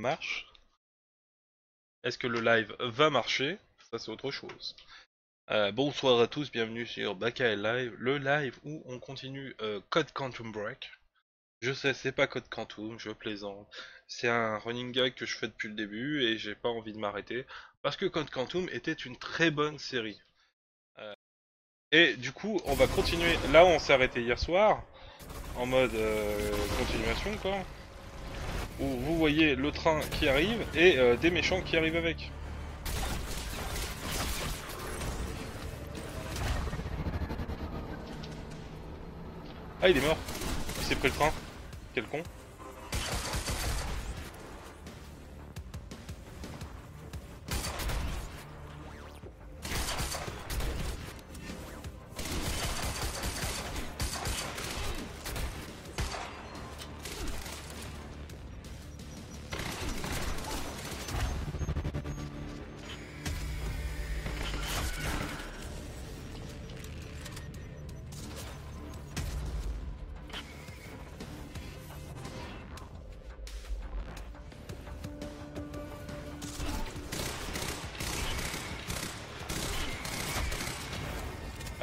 marche. Est-ce que le live va marcher? Ça c'est autre chose. Euh, bonsoir à tous, bienvenue sur Baka Live, le live où on continue euh, Code Quantum Break. Je sais, c'est pas Code Quantum, je plaisante. C'est un running gag que je fais depuis le début et j'ai pas envie de m'arrêter parce que Code Quantum était une très bonne série. Euh, et du coup, on va continuer là où on s'est arrêté hier soir, en mode continuation quoi. Où vous voyez le train qui arrive et euh, des méchants qui arrivent avec. Ah, il est mort. Il s'est pris le train. Quel con.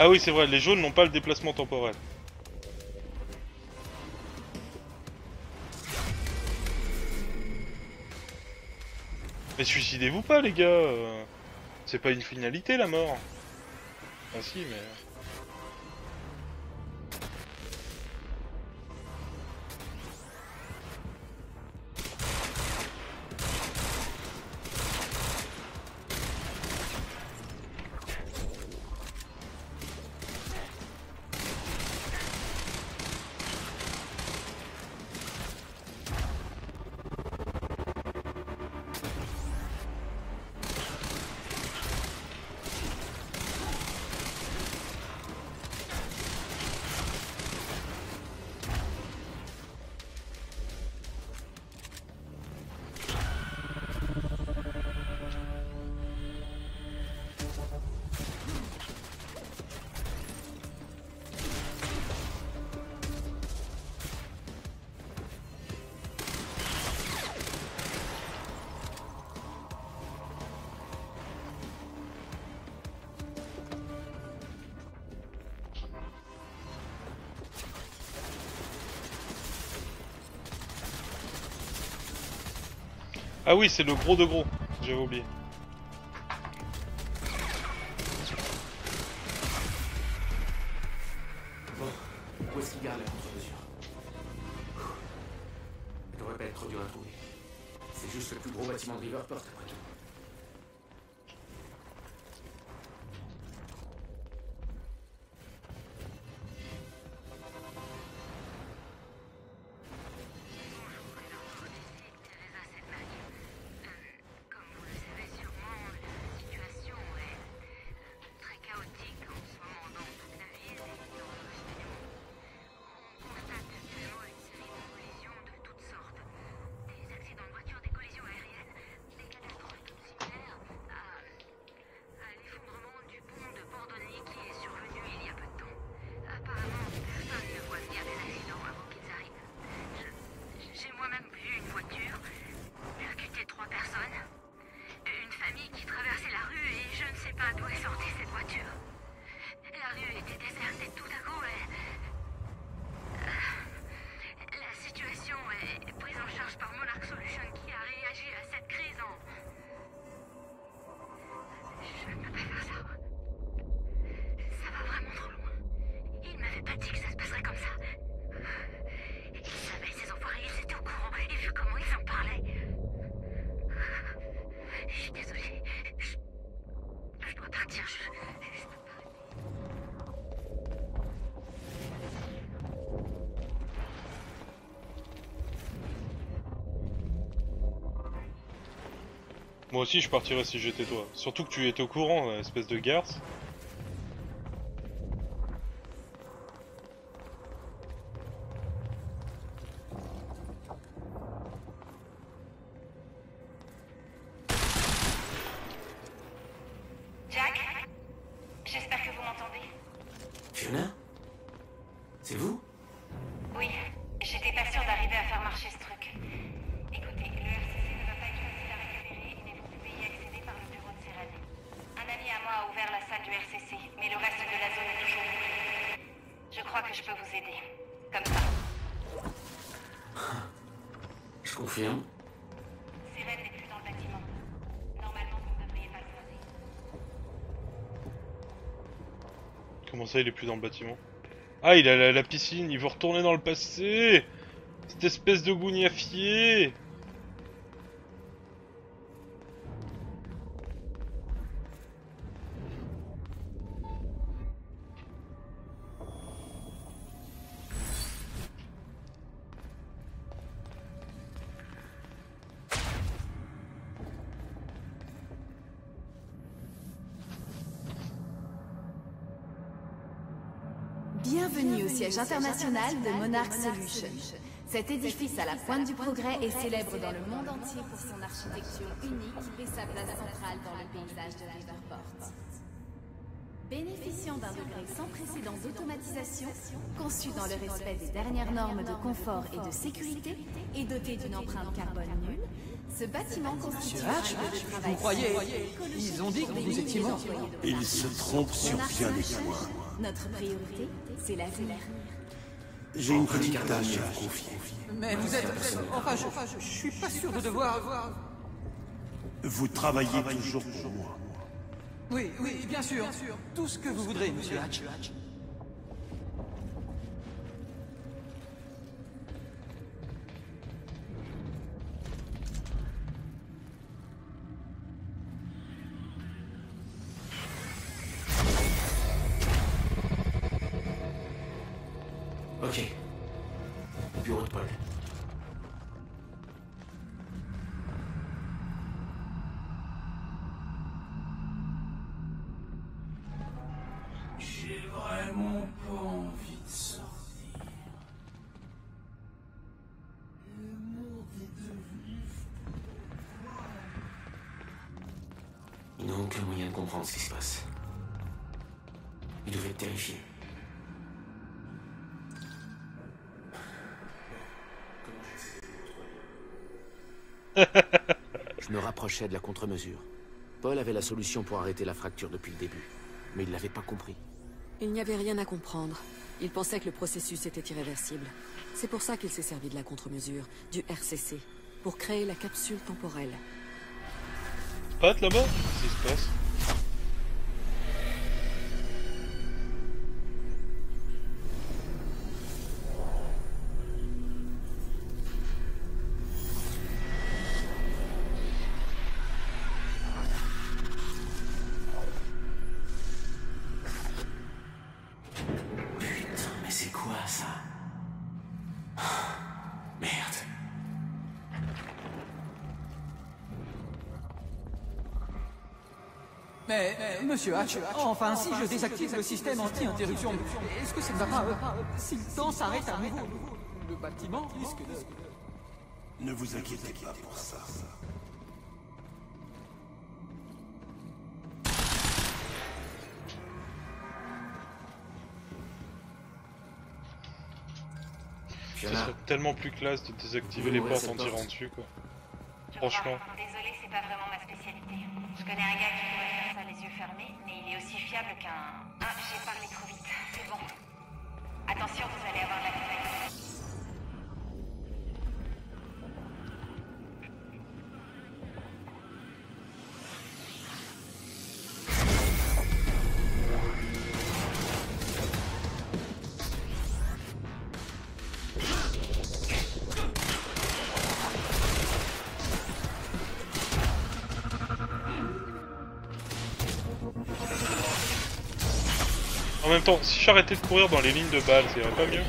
Ah oui, c'est vrai, les jaunes n'ont pas le déplacement temporel. Mais suicidez-vous pas, les gars euh. C'est pas une finalité, la mort Ah si, mais... Ah oui, c'est le gros de gros, j'avais oublié. Moi aussi, je partirais si j'étais toi. Surtout que tu étais au courant, euh, espèce de garce. Il est plus dans le bâtiment. Ah, il a la, la piscine, il veut retourner dans le passé. Cette espèce de gougnafier siège international de Monarch Solutions. Cet édifice à la pointe du progrès est célèbre dans le monde entier pour son architecture unique et sa place centrale dans le paysage de Riverport. Bénéficiant d'un degré sans précédent d'automatisation, conçu dans le respect des dernières normes de confort et de sécurité, et doté d'une empreinte carbone nulle, ce bâtiment constitue un lieu de vous travail croyez écologique Ils ont dit que vous étiez mort. Ils se trompent sur bien des Solutions, points. Notre priorité, c'est l'avenir. J'ai une petite tâche à vous confier. Mais vous êtes... Enfin, je, enfin, je, suis pas sûr de devoir... Vous travaillez toujours pour moi. Oui, oui, bien sûr. Tout ce que vous voudrez, monsieur Hatch. De la contre-mesure. Paul avait la solution pour arrêter la fracture depuis le début, mais il l'avait pas compris. Il n'y avait rien à comprendre. Il pensait que le processus était irréversible. C'est pour ça qu'il s'est servi de la contre-mesure, du RCC, pour créer la capsule temporelle. Pat là-bas Qu'est-ce qui se passe? Mais, mais, monsieur Hatch, enfin, si je désactive le système anti-interruption, est-ce que ça ne va pas... euh, si le temps s'arrête à nouveau, le bâtiment risque de... Ne vous inquiétez pas pour ça. Ce serait tellement plus classe de désactiver les portes en tirant dessus quoi. Franchement. crois. Désolée, c'est pas vraiment ma spécialité. Je connais un gars qui pourrait faire ça les yeux fermés, mais il est aussi fiable qu'un. Ah, j'ai parlé trop vite. C'est bon. Attention, vous allez avoir de la même temps, si j'arrêtais de courir dans les lignes de balles, ça irait pas mieux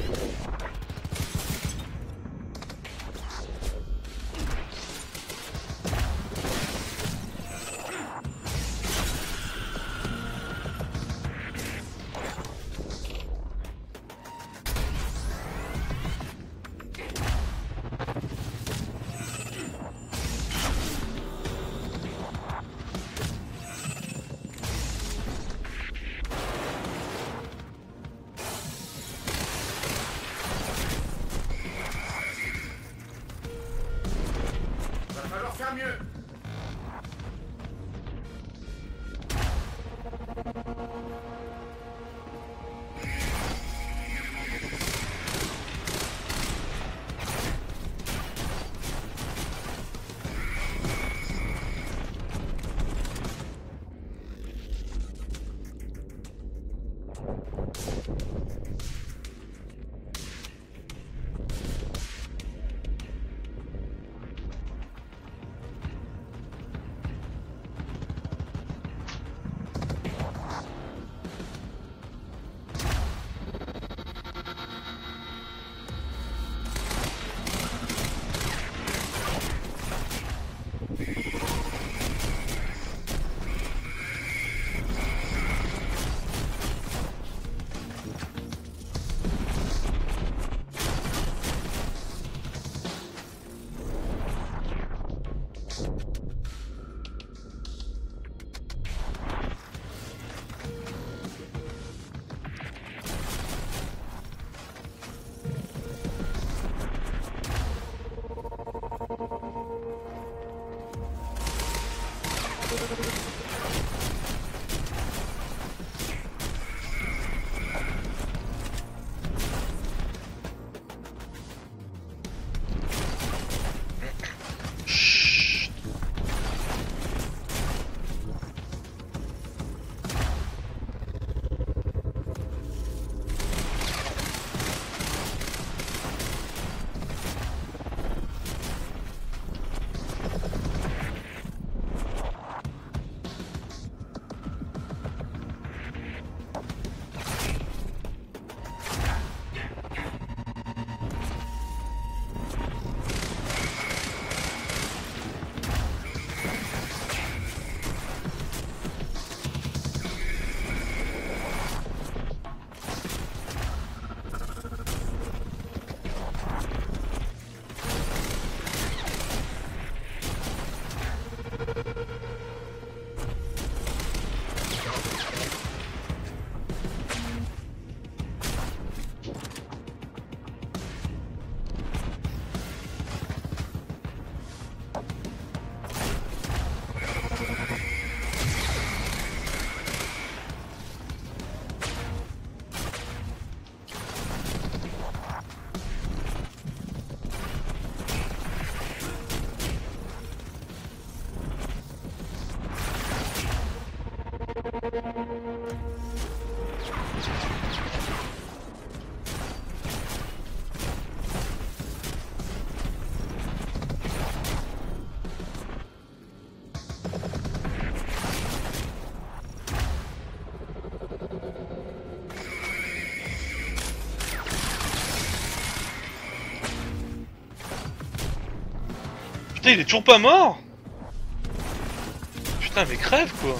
Putain, il est toujours pas mort? Putain, mais crève quoi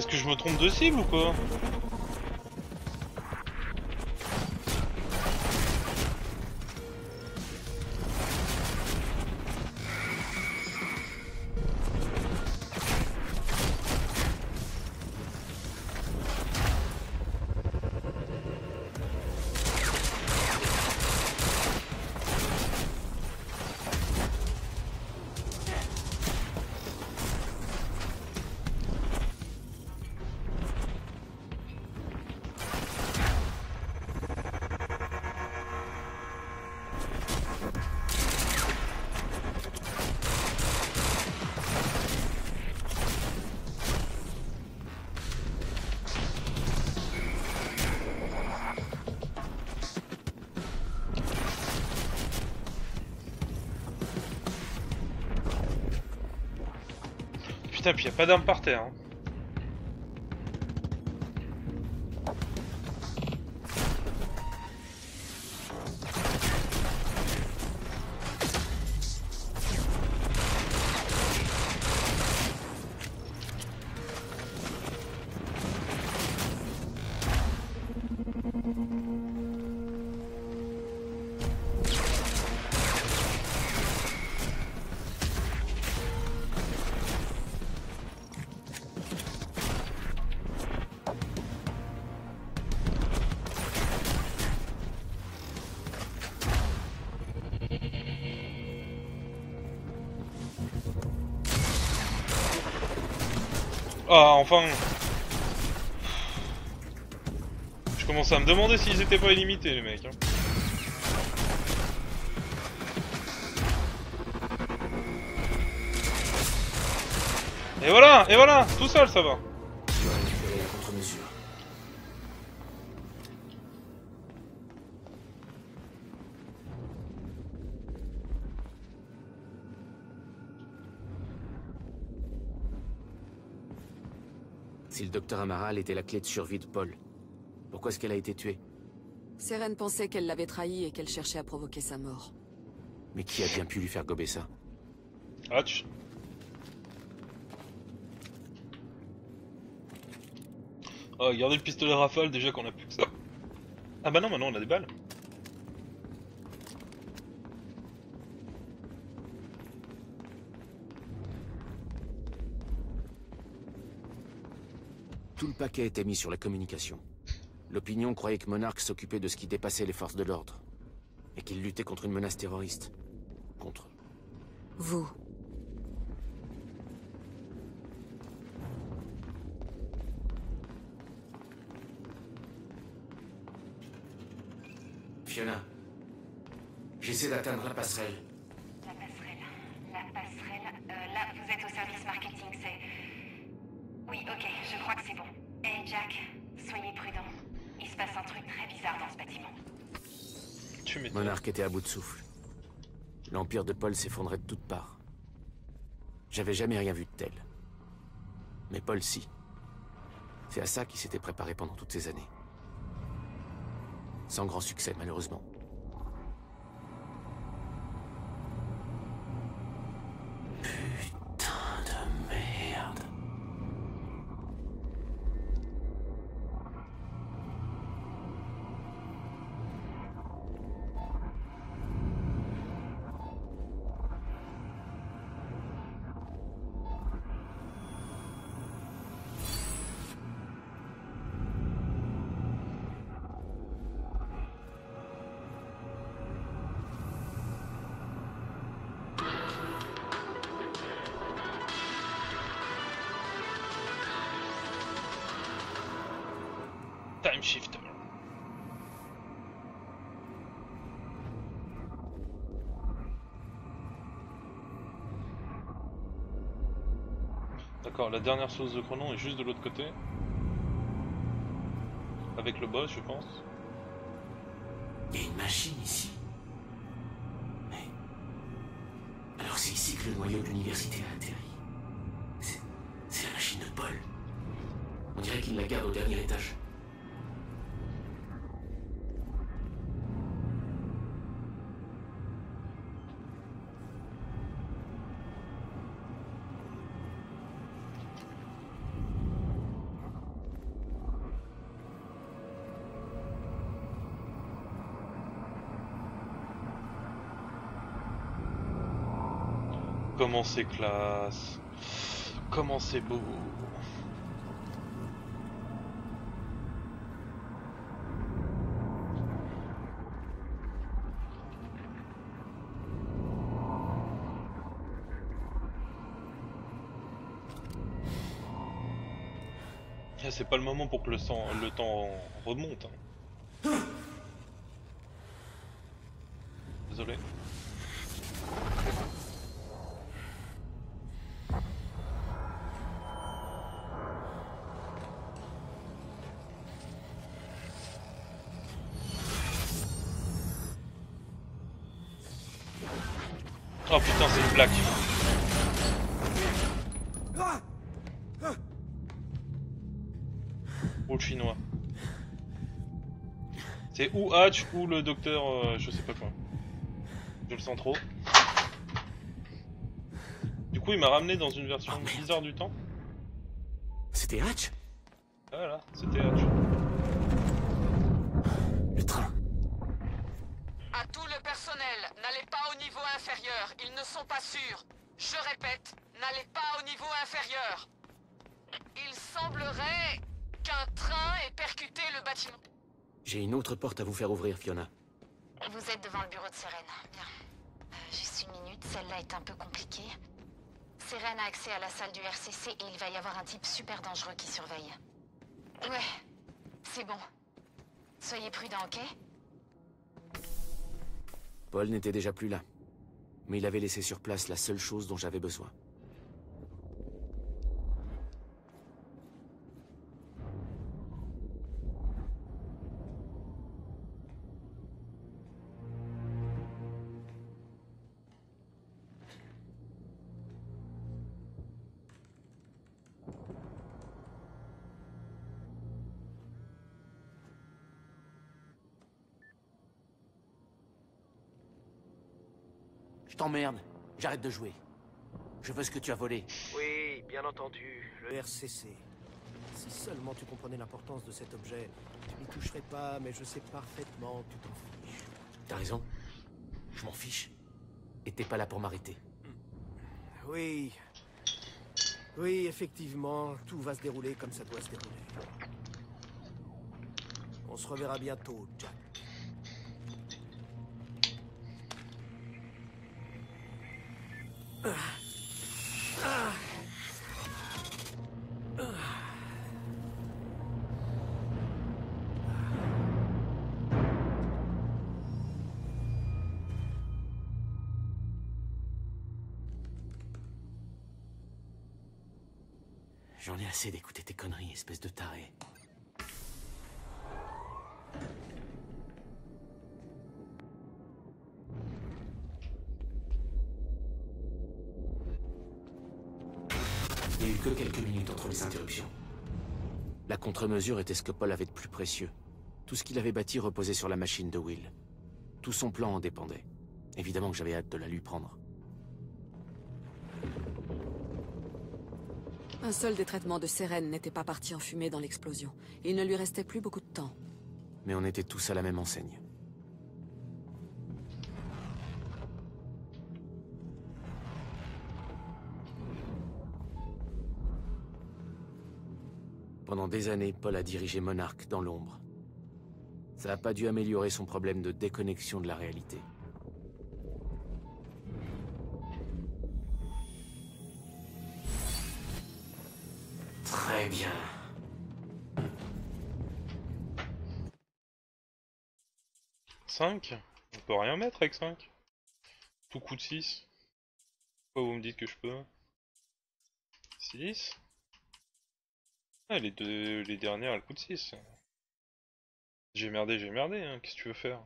Est-ce que je me trompe de cible ou quoi? Puis y a pas d'armes par terre. hein. Enfin Je commence à me demander s'ils étaient pas illimités, les mecs. hein. Et voilà, et voilà, tout seul ça va. Si le docteur Amaral était la clé de survie de Paul, pourquoi est-ce qu'elle a été tuée? Seren pensait qu'elle l'avait trahi et qu'elle cherchait à provoquer sa mort. Mais qui a bien pu lui faire gober ça? Hatch. Oh, regardez le pistolet rafale déjà qu'on a plus que ça. Ah bah non, maintenant on a des balles. Paquet était mis sur la communication. L'opinion croyait que Monarch s'occupait de ce qui dépassait les forces de l'ordre. Et qu'il luttait contre une menace terroriste. Contre... Vous. Fiona, j'essaie d'atteindre la passerelle. La passerelle. La passerelle. Euh, là, vous êtes au service marketing, c'est. Oui, ok, je crois que c'est bon. Hey Jack, soyez prudent. Il se passe un truc très bizarre dans ce bâtiment. Tu m'étonnes. Monarch était à bout de souffle. L'empire de Paul s'effondrait de toutes parts. J'avais jamais rien vu de tel. Mais Paul, si. C'est à ça qu'il s'était préparé pendant toutes ces années. Sans grand succès, malheureusement. Shifter. D'accord, la dernière source de chronon est juste de l'autre côté. Avec le boss, je pense. Il y a une machine ici. Mais. Alors c'est ici que le noyau de l'université a atterri. C'est. C'est la machine de Paul. On dirait qu'il la garde au dernier étage. Comment c'est classe. Comment c'est beau. Eh, C'est pas le moment pour que le, sang- le temps remonte. hein. C'est ou Hatch ou le docteur, euh, je sais pas quoi. Je le sens trop. Du coup, il m'a ramené dans une version Oh, bizarre du temps. C'était Hatch? Porte à vous faire ouvrir, Fiona. Vous êtes devant le bureau de Sérène. Bien. Euh, juste une minute, celle-là est un peu compliquée. Sérène a accès à la salle du RCC et il va y avoir un type super dangereux qui surveille. Ouais, c'est bon. Soyez prudents, ok? Paul n'était déjà plus là. Mais il avait laissé sur place la seule chose dont j'avais besoin. Je t'emmerde. J'arrête de jouer. Je veux ce que tu as volé. Oui, bien entendu, le RCC. Si seulement tu comprenais l'importance de cet objet, tu n'y toucherais pas, mais je sais parfaitement que tu t'en fiches. T'as raison. Je m'en fiche. Et t'es pas là pour m'arrêter. Oui. Oui, effectivement, tout va se dérouler comme ça doit se dérouler. On se reverra bientôt, Jack. J'en contre-mesure était ce que Paul avait de plus précieux. Tout ce qu'il avait bâti reposait sur la machine de Will. Tout son plan en dépendait. Évidemment que j'avais hâte de la lui prendre. Un seul des traitements de Sérène n'était pas parti en fumée dans l'explosion. Il ne lui restait plus beaucoup de temps. Mais on était tous à la même enseigne. Pendant des années, Paul a dirigé Monarch dans l'ombre. Ça n'a pas dû améliorer son problème de déconnexion de la réalité. Très bien. 5 On peut rien mettre avec 5 Tout coûte 6 Pourquoi vous me dites que je peux? 6 Ah, les deux, les dernières, elles coûtent 6. J'ai merdé, j'ai merdé, hein. qu'est-ce que tu veux faire?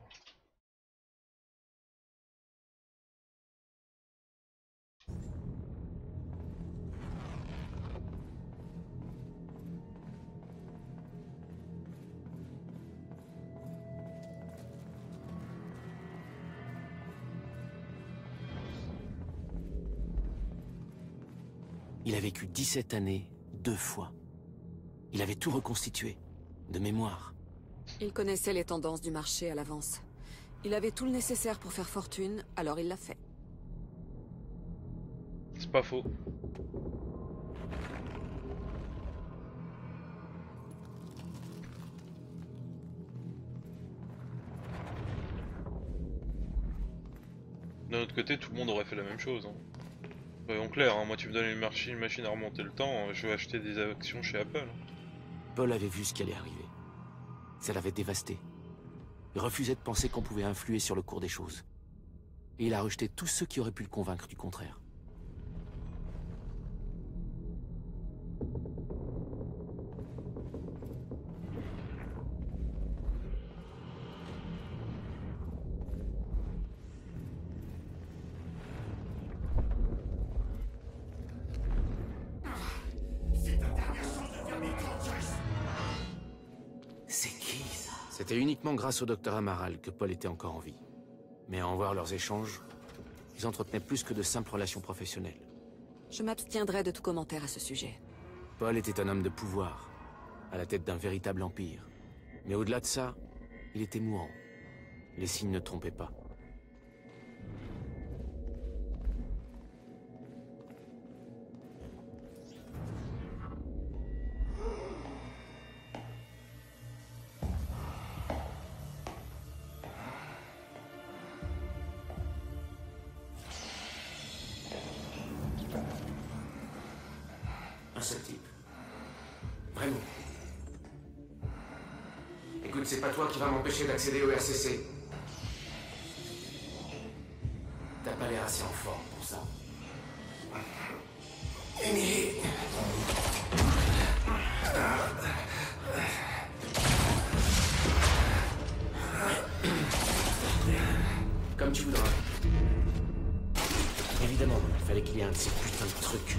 Il a vécu 17 années, deux fois. Il avait tout reconstitué, de mémoire. Il connaissait les tendances du marché à l'avance. Il avait tout le nécessaire pour faire fortune, alors il l'a fait. C'est pas faux. D'un autre côté, tout le monde aurait fait la même chose. Hein. Soyons clairs, hein, moi tu me donnes une, machine à remonter le temps, je vais acheter des actions chez Apple. hein. Paul avait vu ce qui allait arriver. Ça l'avait dévasté. Il refusait de penser qu'on pouvait influer sur le cours des choses. Et il a rejeté tous ceux qui auraient pu le convaincre du contraire. Uniquement grâce au docteur Amaral que Paul était encore en vie. Mais à en voir leurs échanges, ils entretenaient plus que de simples relations professionnelles. Je m'abstiendrai de tout commentaire à ce sujet. Paul était un homme de pouvoir, à la tête d'un véritable empire. Mais au-delà de ça, il était mourant. Les signes ne trompaient pas. Un seul type. Vraiment. Écoute, c'est pas toi qui va m'empêcher d'accéder au RCC. T'as pas l'air assez en forme pour ça. Mais... Comme tu voudras. Évidemment, il fallait qu'il y ait un de ces putains de trucs.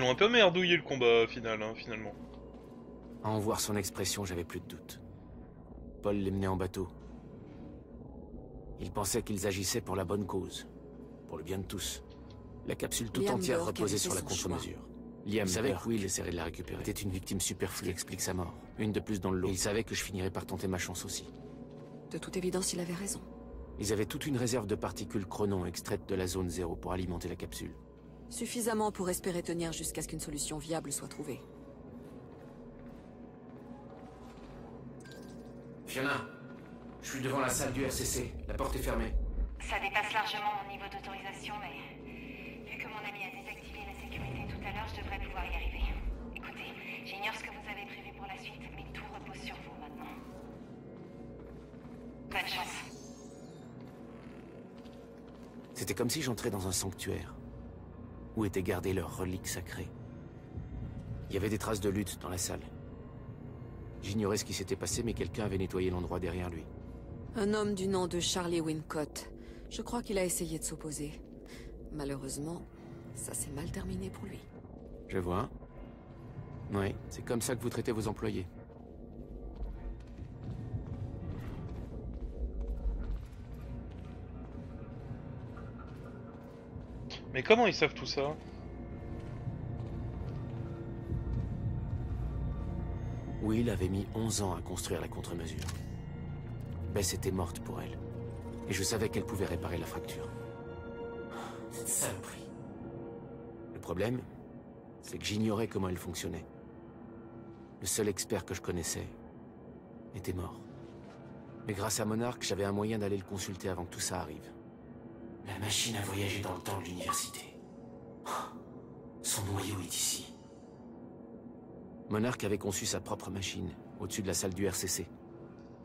L'ont un peu merdouillé le combat final, hein, finalement. À en voir son expression, j'avais plus de doute. Paul les menait en bateau. Il pensait qu'ils agissaient pour la bonne cause. Pour le bien de tous. La capsule tout Liam entière Burke reposait sur la contre-mesure. Liam savait que Will essaierait de la récupérer. Était une victime superflue qui explique sa mort. Une de plus dans le lot. Et il savait que je finirais par tenter ma chance aussi. De toute évidence, il avait raison. Ils avaient toute une réserve de particules chronon extraites de la zone zéro pour alimenter la capsule. Suffisamment pour espérer tenir jusqu'à ce qu'une solution viable soit trouvée. Fiona, je suis devant la salle du RCC. La porte est fermée. Ça dépasse largement mon niveau d'autorisation, mais vu que mon ami a désactivé la sécurité tout à l'heure, je devrais pouvoir y arriver. Écoutez, j'ignore ce que vous avez prévu pour la suite, mais tout repose sur vous maintenant. Bonne chance. C'était comme si j'entrais dans un sanctuaire, où étaient gardées leurs reliques sacrées. Il y avait des traces de lutte dans la salle. J'ignorais ce qui s'était passé, mais quelqu'un avait nettoyé l'endroit derrière lui. Un homme du nom de Charlie Wincott. Je crois qu'il a essayé de s'opposer. Malheureusement, ça s'est mal terminé pour lui. Je vois. Oui, c'est comme ça que vous traitez vos employés. Mais comment ils savent tout ça Will avait mis 11 ans à construire la contre-mesure. Bess était morte pour elle. Et je savais qu'elle pouvait réparer la fracture. Saloperie. Le problème, c'est que j'ignorais comment elle fonctionnait. Le seul expert que je connaissais était mort. Mais grâce à Monarch, j'avais un moyen d'aller le consulter avant que tout ça arrive. La machine a voyagé dans le temps de l'université. Son noyau est ici. Monarch avait conçu sa propre machine, au-dessus de la salle du RCC.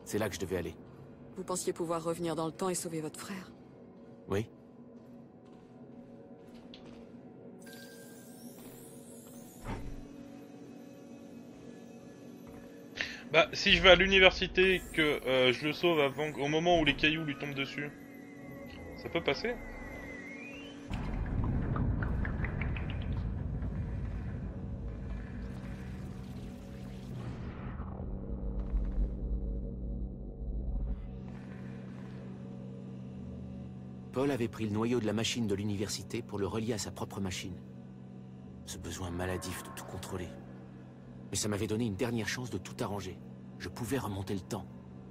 C'est là que je devais aller. Vous pensiez pouvoir revenir dans le temps et sauver votre frère Oui Bah, si je vais à l'université et que euh, je le sauve avant, au moment où les cailloux lui tombent dessus, ça peut passer Paul avait pris le noyau de la machine de l'université pour le relier à sa propre machine. Ce besoin maladif de tout contrôler. Mais ça m'avait donné une dernière chance de tout arranger. Je pouvais remonter le temps.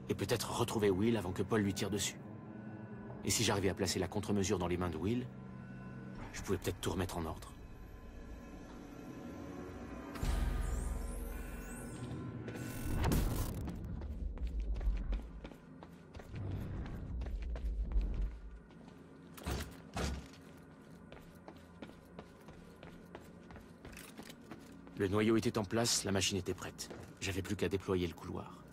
Et peut-être retrouver Will avant que Paul lui tire dessus. Et si j'arrivais à placer la contre-mesure dans les mains de Will, je pouvais peut-être tout remettre en ordre. Le noyau était en place, la machine était prête. J'avais plus qu'à déployer le couloir.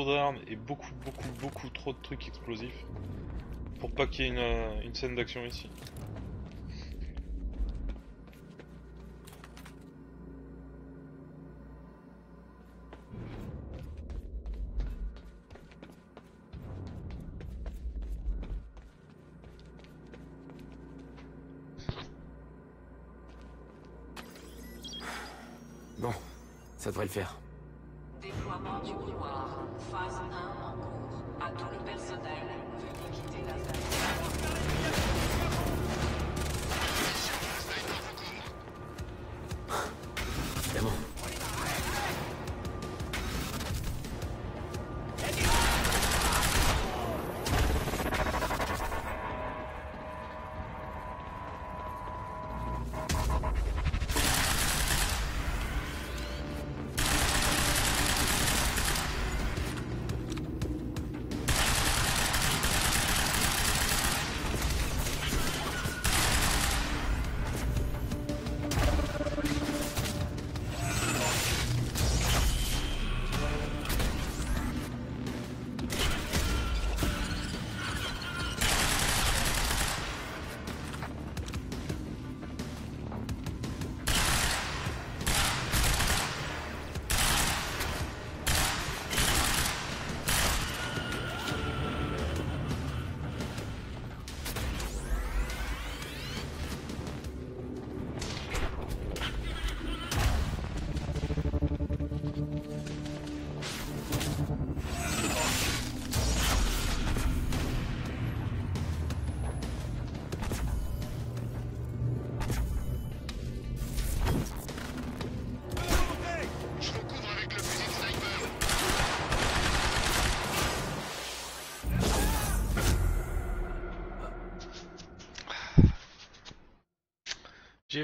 Trop d'armes et beaucoup, beaucoup, beaucoup trop de trucs explosifs pour pas qu'il y ait une, euh, une scène d'action ici. Bon, ça devrait le faire.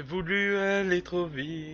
Voulu aller trop vite,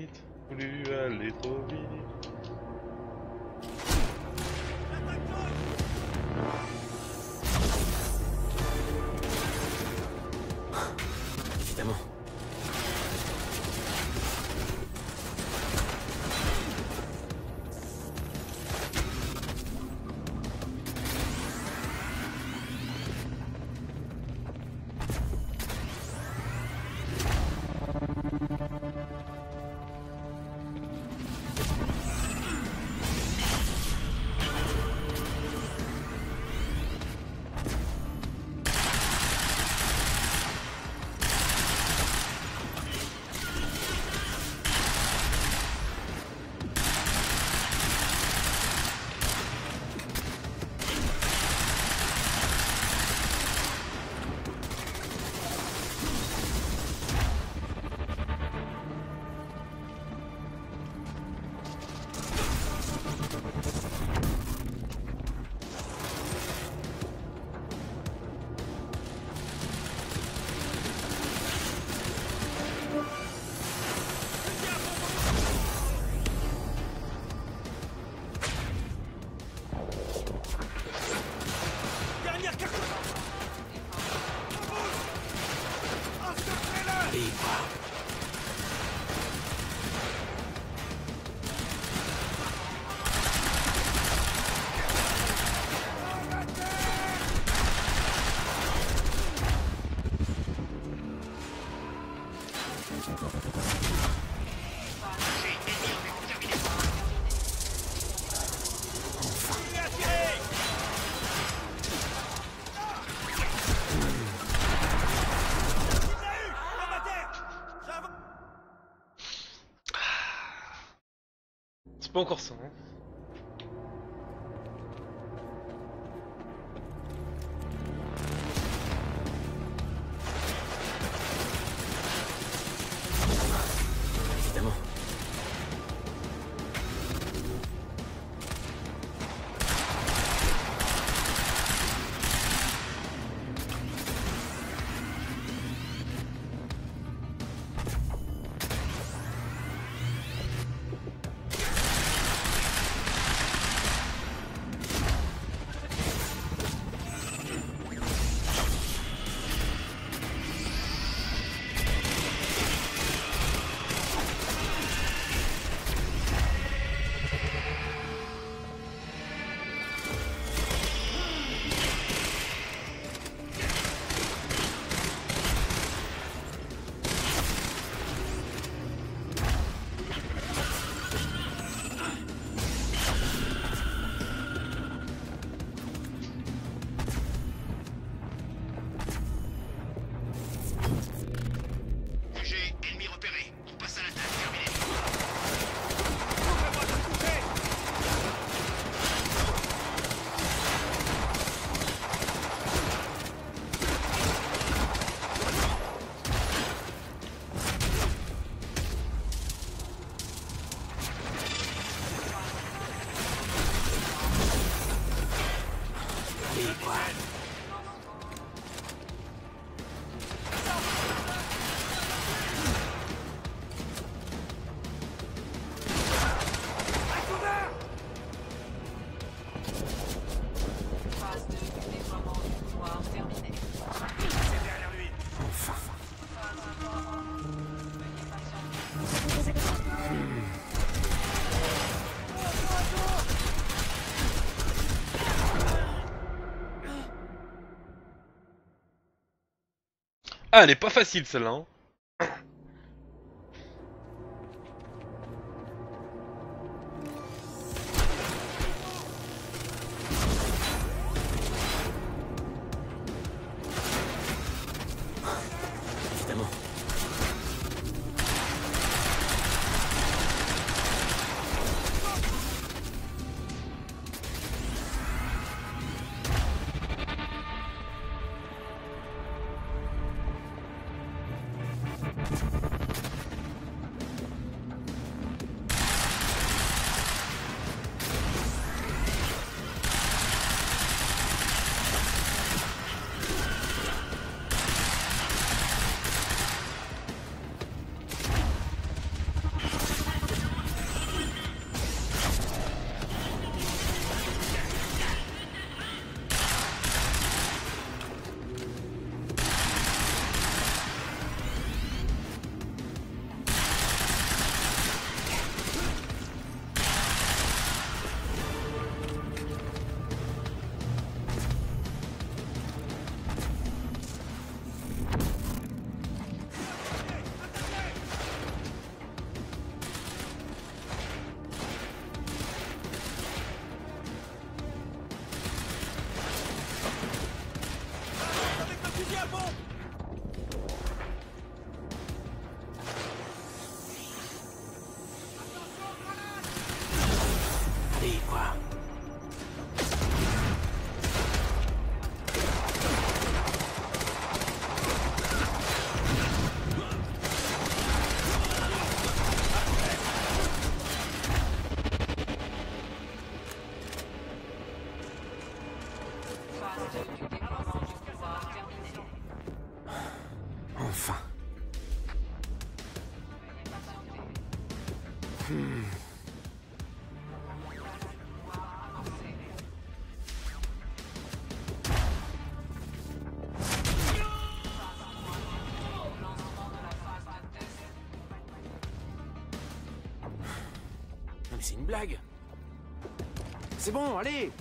pas encore ça. Hein. Ah, elle est pas facile celle-là. Hein c'est une blague. C'est bon, allez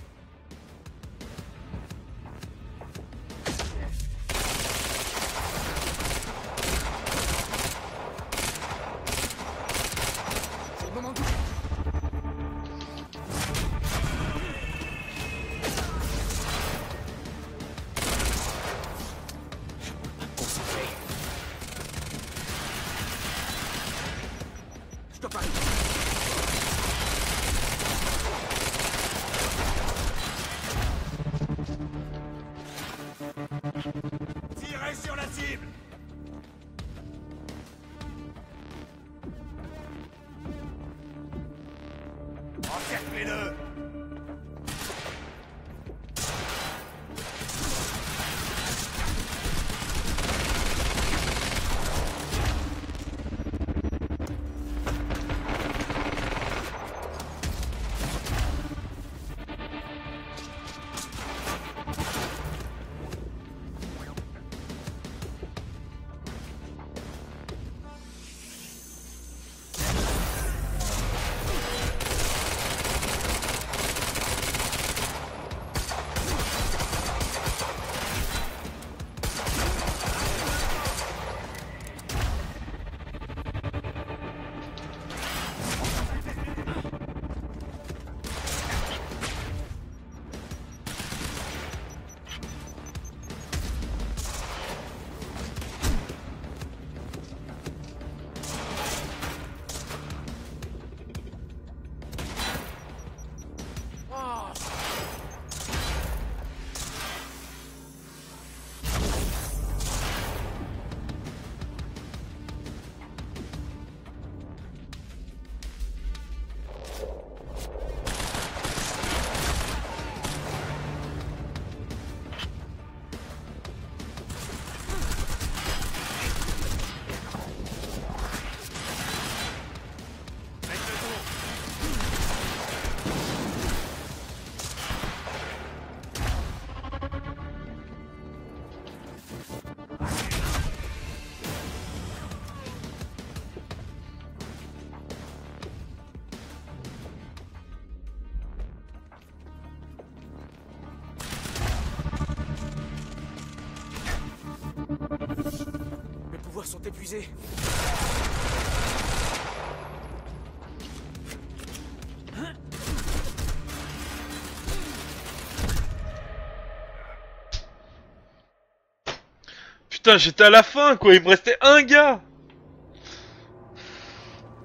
Putain, j'étais à la fin, quoi. Il me restait un gars.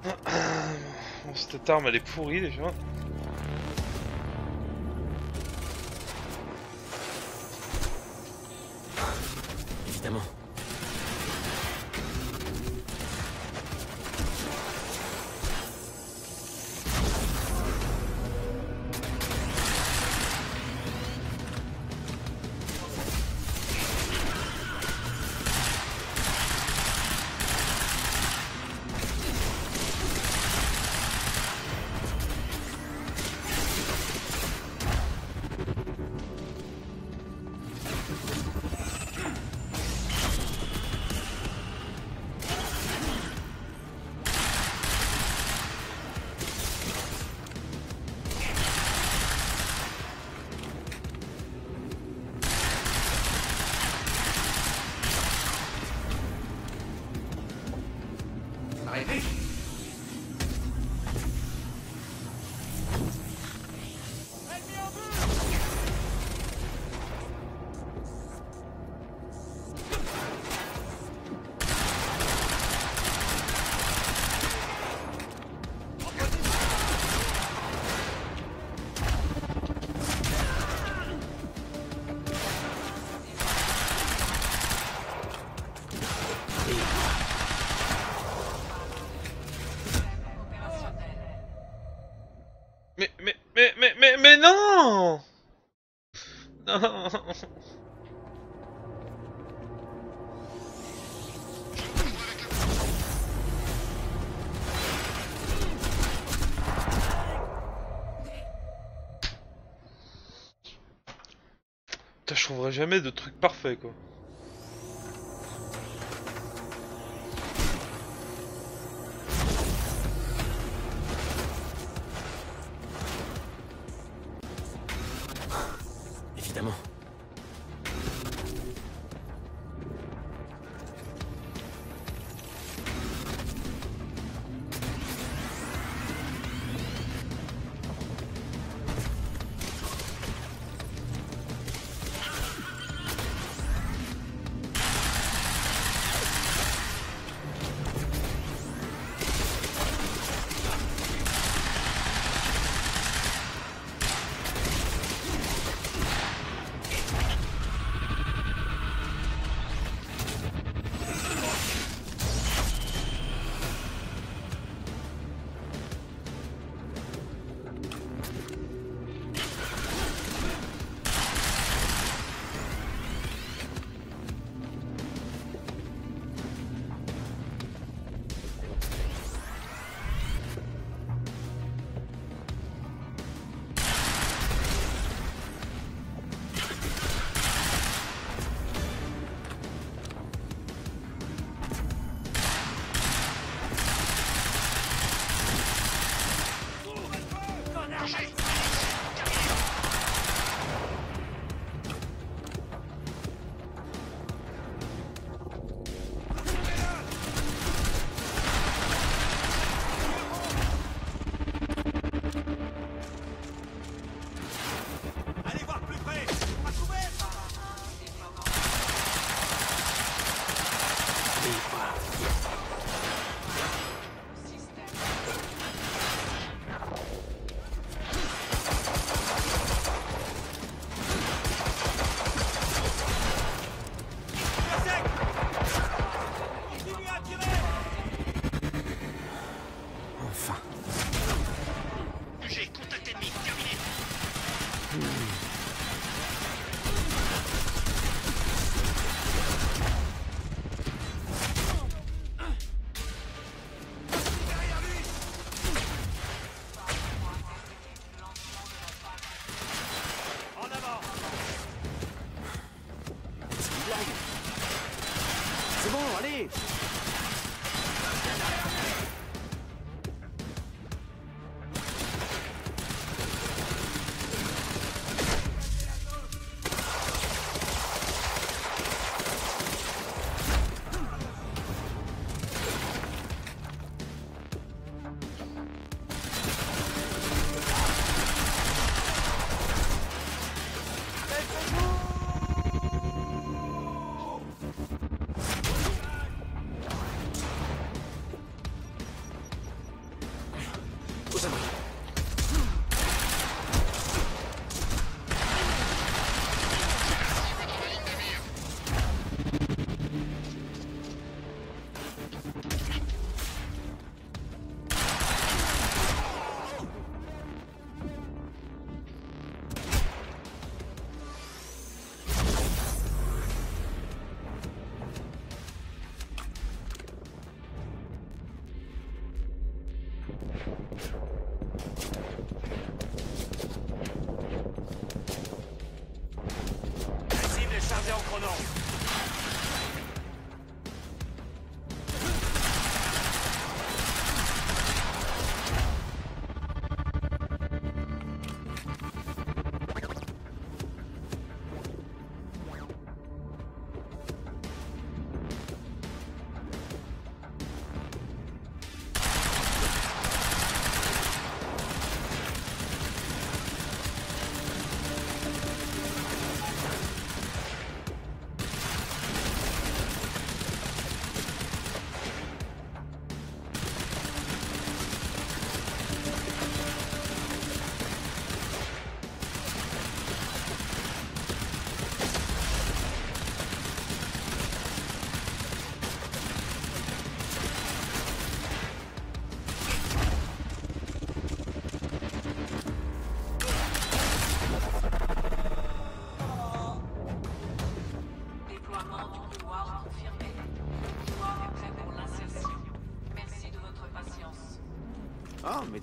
Cette arme, elle est pourrie déjà. Mais, non Non je trouverai jamais de truc parfait, quoi.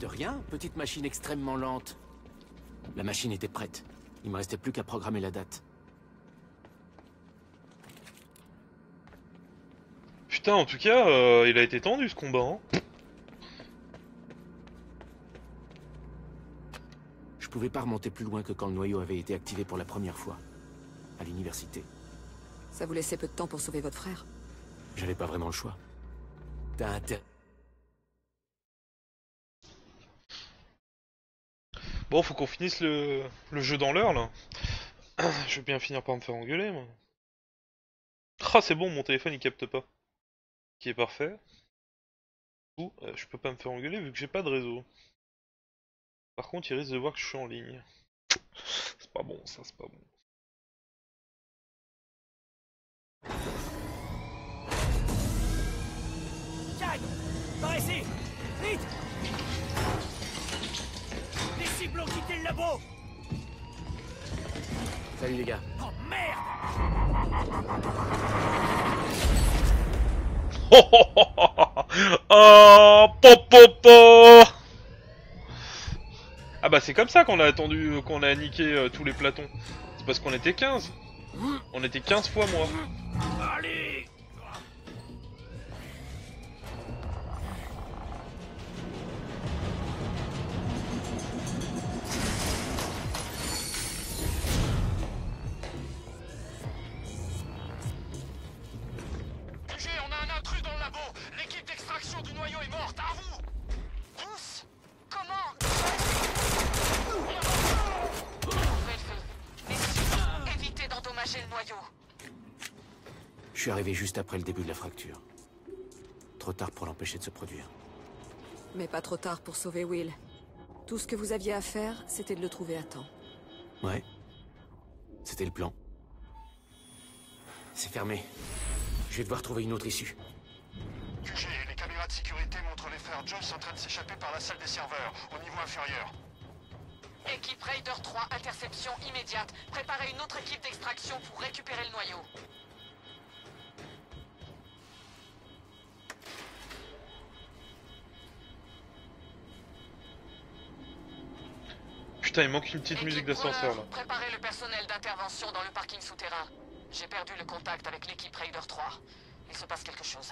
De rien, petite machine extrêmement lente. La machine était prête. Il me restait plus qu'à programmer la date. Putain, en tout cas, euh, il a été tendu ce combat. Hein. Je pouvais pas remonter plus loin que quand le noyau avait été activé pour la première fois. À l'université. Ça vous laissait peu de temps pour sauver votre frère? J'avais pas vraiment le choix. T'as inter... Bon, faut qu'on finisse le, jeu dans l'heure là. Je vais bien finir par me faire engueuler moi. Ah, c'est bon, mon téléphone il capte pas. Qui est parfait. Ou, euh, je peux pas me faire engueuler vu que j'ai pas de réseau. Par contre, il risque de voir que je suis en ligne. C'est pas bon, ça, c'est pas bon. Par ici Vite Les cibles ont quitté le labo Salut les gars. Oh merde oh, po, po, po. Ah bah c'est comme ça qu'on a attendu, euh, qu'on a niqué euh, tous les platons. C'est parce qu'on était 15. On était 15 fois moi. Allez labo L'équipe d'extraction du noyau est morte, à vous Tous Comment Messieurs, évitez d'endommager le noyau. Je suis arrivé juste après le début de la fracture. Trop tard pour l'empêcher de se produire. Mais pas trop tard pour sauver Will. Tout ce que vous aviez à faire, c'était de le trouver à temps. Ouais. C'était le plan. C'est fermé. Je vais devoir trouver une autre issue. QG, les caméras de sécurité montrent les frères Jones en train de s'échapper par la salle des serveurs, au niveau inférieur. Équipe Raider 3, interception immédiate. Préparez une autre équipe d'extraction pour récupérer le noyau. Putain, il manque une petite Équipe musique d'ascenseur là. Préparez le personnel d'intervention dans le parking souterrain. J'ai perdu le contact avec l'équipe Raider 3. Il se passe quelque chose.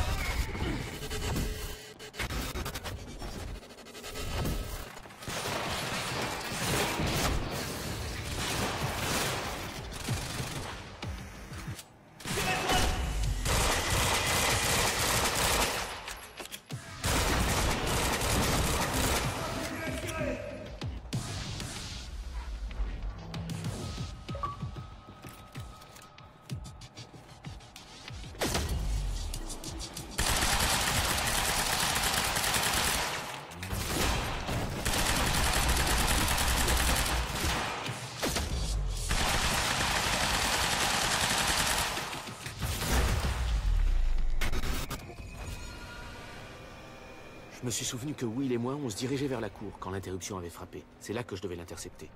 me suis souvenu que Will et moi, on se dirigeait vers la cour quand l'interruption avait frappé. C'est là que je devais l'intercepter.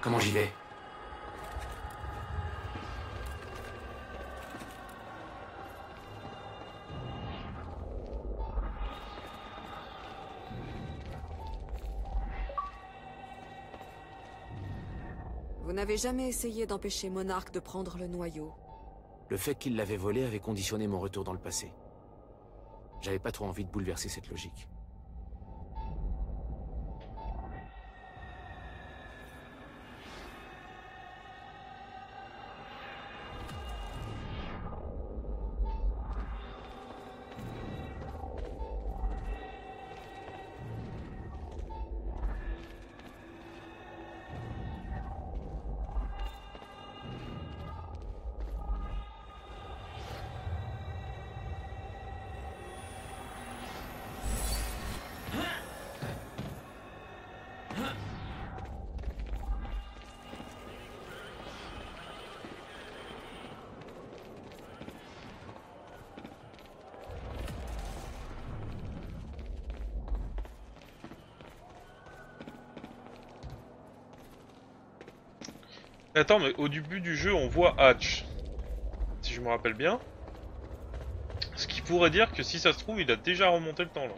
Comment j'y vais? Vous n'avez jamais essayé d'empêcher Monarque de prendre le noyau? Le fait qu'il l'avait volé avait conditionné mon retour dans le passé. J'avais pas trop envie de bouleverser cette logique. Attends, mais au début du jeu, on voit Hatch. Si je me rappelle bien. Ce qui pourrait dire que si ça se trouve, il a déjà remonté le temps là.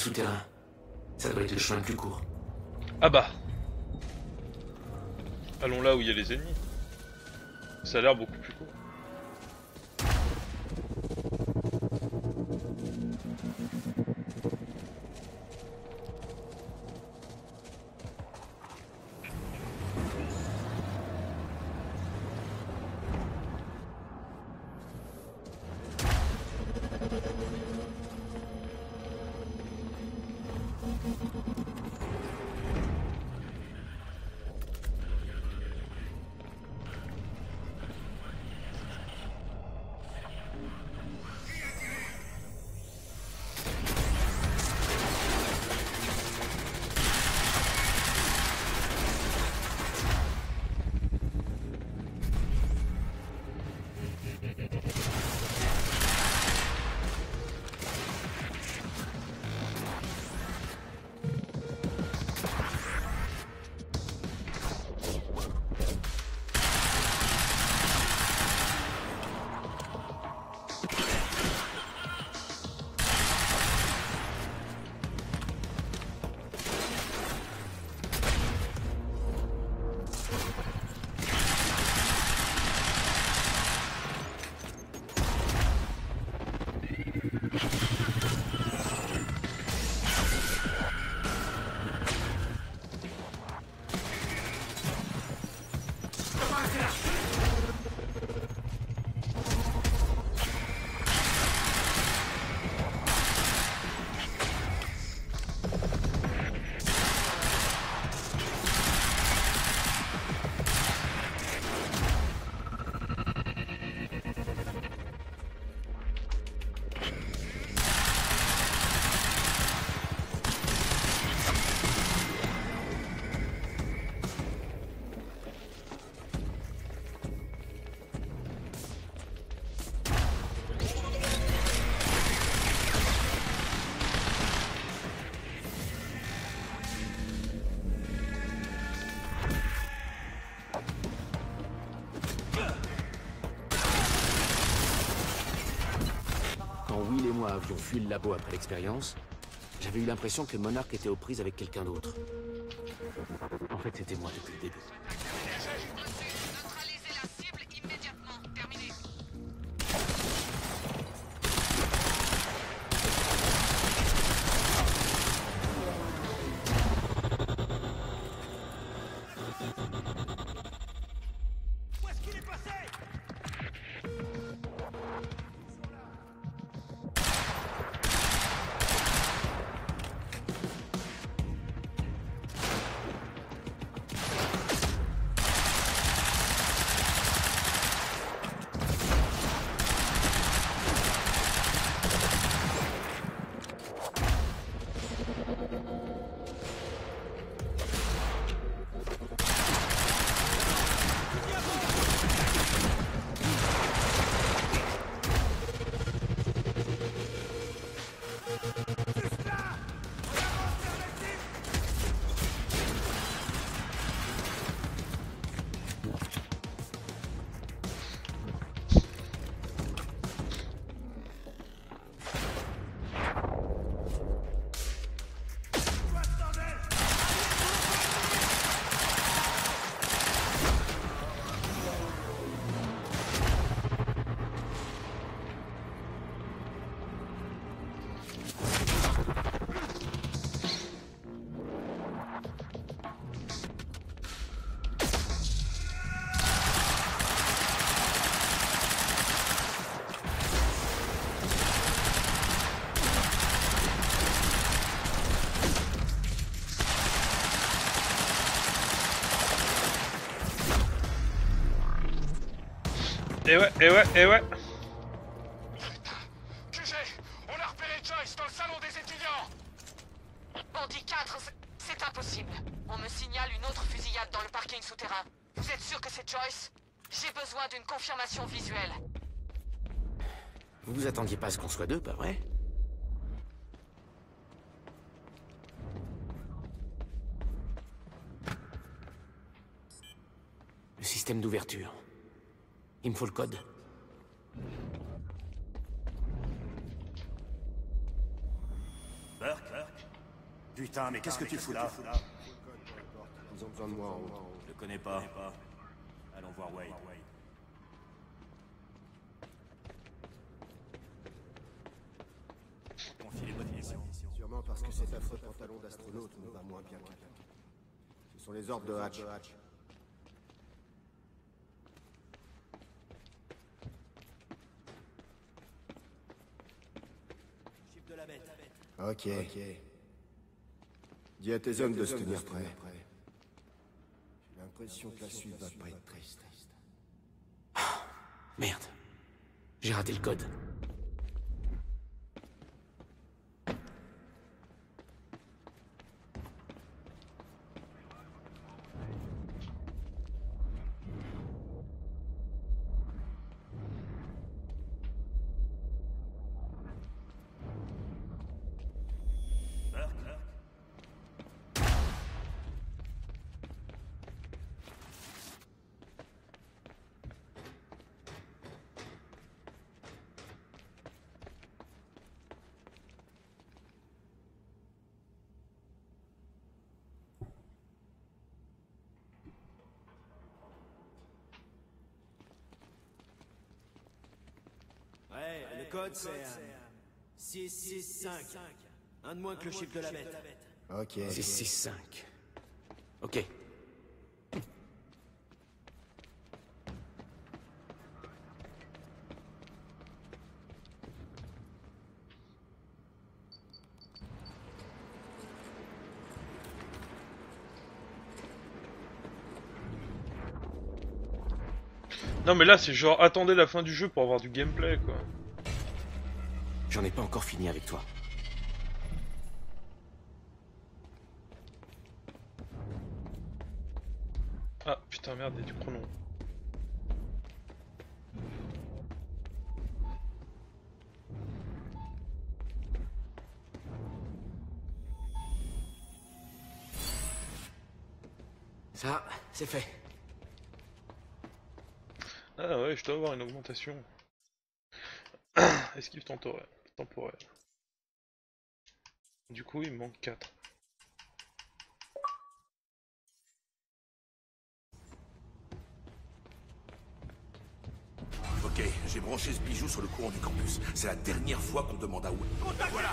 Souterrain. Ça doit être le chemin le plus court. Ah bah Allons là où il y a les ennemis. Ça a l'air beaucoup court. avions fui le labo après l'expérience, j'avais eu l'impression que Monarch était aux prises avec quelqu'un d'autre. En fait, c'était moi depuis le début. Et ouais, et ouais, et ouais. QG, on a repéré Joyce dans le salon des étudiants Bandit 4, c'est- c'est impossible. On me signale une autre fusillade dans le parking souterrain. Vous êtes sûr que c'est Joyce? J'ai besoin d'une confirmation visuelle. Vous vous attendiez pas à ce qu'on soit deux, pas vrai? Le système d'ouverture. Il me faut le code. Burke Putain, mais qu'est-ce que tu fous là Ils ont besoin de moi en haut. Je le connais pas. Allons voir Wade. Confiez votre mission. Sûrement parce que cet affreux pantalon d'astronaute nous va moins bien qu'à Ce sont les ordres de Hatch. Ok. Dis à tes hommes de se tenir prêts. J'ai l'impression que la suite va pas être triste. Merde. J'ai raté le code. Code c'est 665. Un de moins que le chiffre de la bête. Ok. 665. Ok. Non mais là c'est genre attendez la fin du jeu pour avoir du gameplay quoi. J'en ai pas encore fini avec toi. Ah putain merde, il y a du chrono. Ça, c'est fait. Ah ouais, je dois avoir une augmentation. Esquive temporaire. Temporaire. Du coup, il me manque 4. Ok, j'ai branché ce bijou sur le courant du campus. C'est la dernière fois qu'on demande à où. Voilà.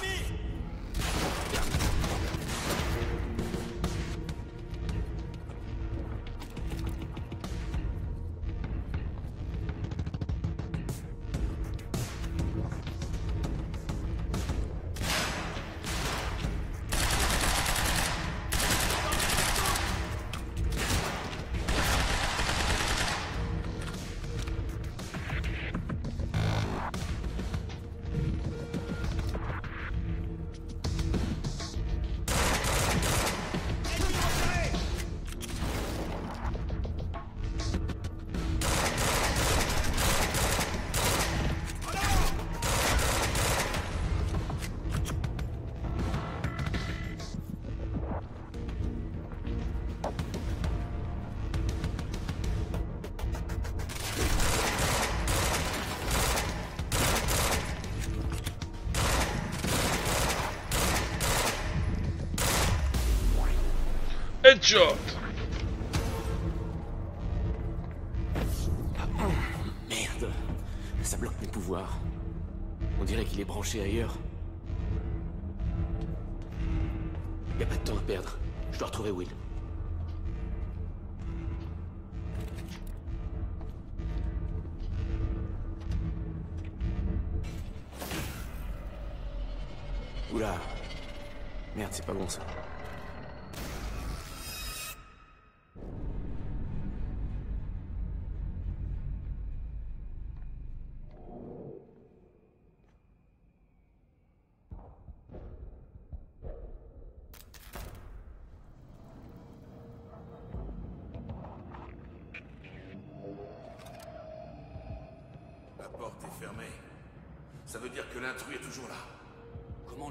Merde. Ça bloque mes pouvoirs. On dirait qu'il est branché ailleurs. Y a pas de temps à perdre. Je dois retrouver Will.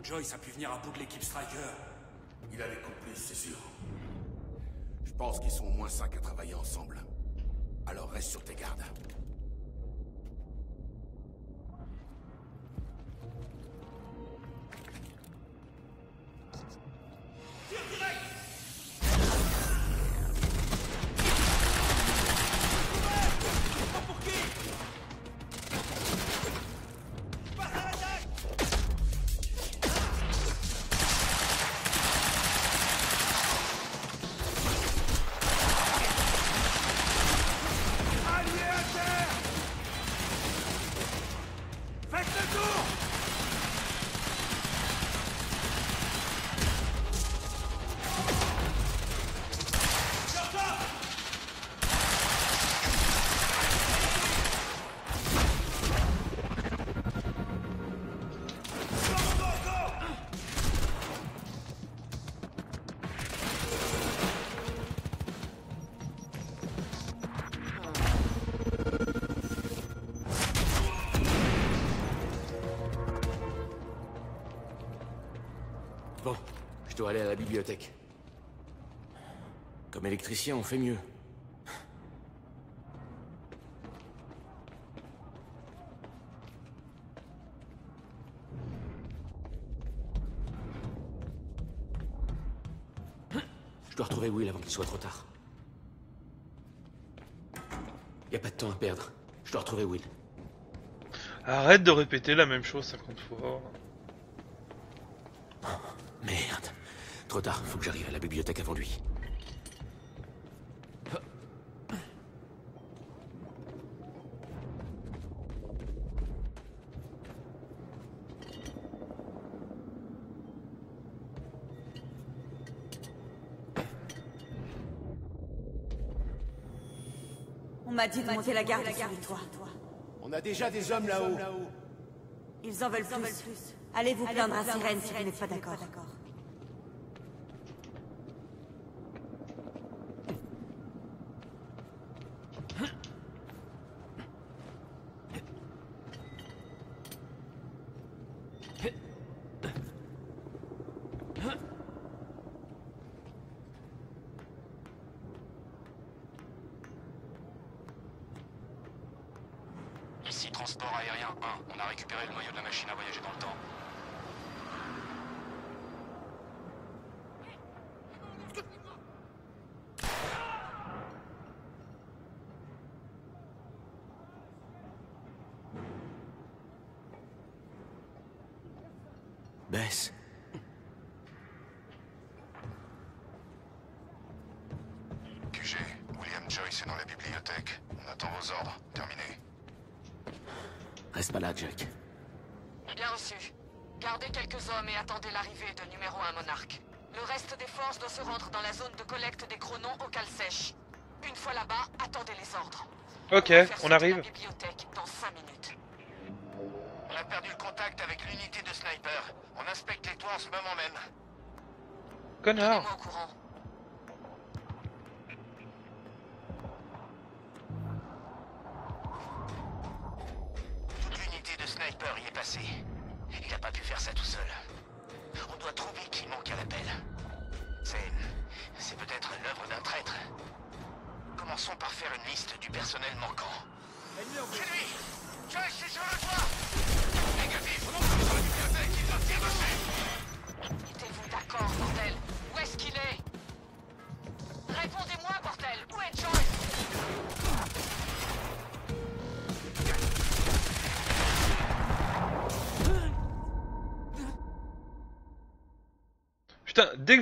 Joyce a pu venir à bout de l'équipe Striker Il a des complices, c'est sûr. Je pense qu'ils sont au moins cinq à travailler ensemble. Alors reste sur tes gardes. Je dois aller à la bibliothèque. Comme électricien, on fait mieux. Je dois retrouver Will avant qu'il soit trop tard. Y a pas de temps à perdre. Je dois retrouver Will. Arrête de répéter la même chose 50 fois. Merde. Trop tard, faut que j'arrive à la bibliothèque avant lui. On m'a dit de monter la garde sur les toits. On a déjà des hommes là-haut. Ils en veulent plus. Allez vous plaindre à Sirène si vous n'êtes pas d'accord. Ici Transport aérien 1. On a récupéré le noyau de la machine à voyager dans le temps. Bess. QG, William Joyce est dans la bibliothèque. On attend vos ordres. Terminé. Reste pas là, Jack. Bien reçu. Gardez quelques hommes et attendez l'arrivée de numéro 1 monarque. Le reste des forces doit se rendre dans la zone de collecte des chronons au cal sèche. Une fois là-bas, attendez les ordres. Ok, on sauter arrive. La bibliothèque dans 5 minutes. On a perdu le contact avec l'unité de sniper. On inspecte les toits en ce moment même. Connard au courant.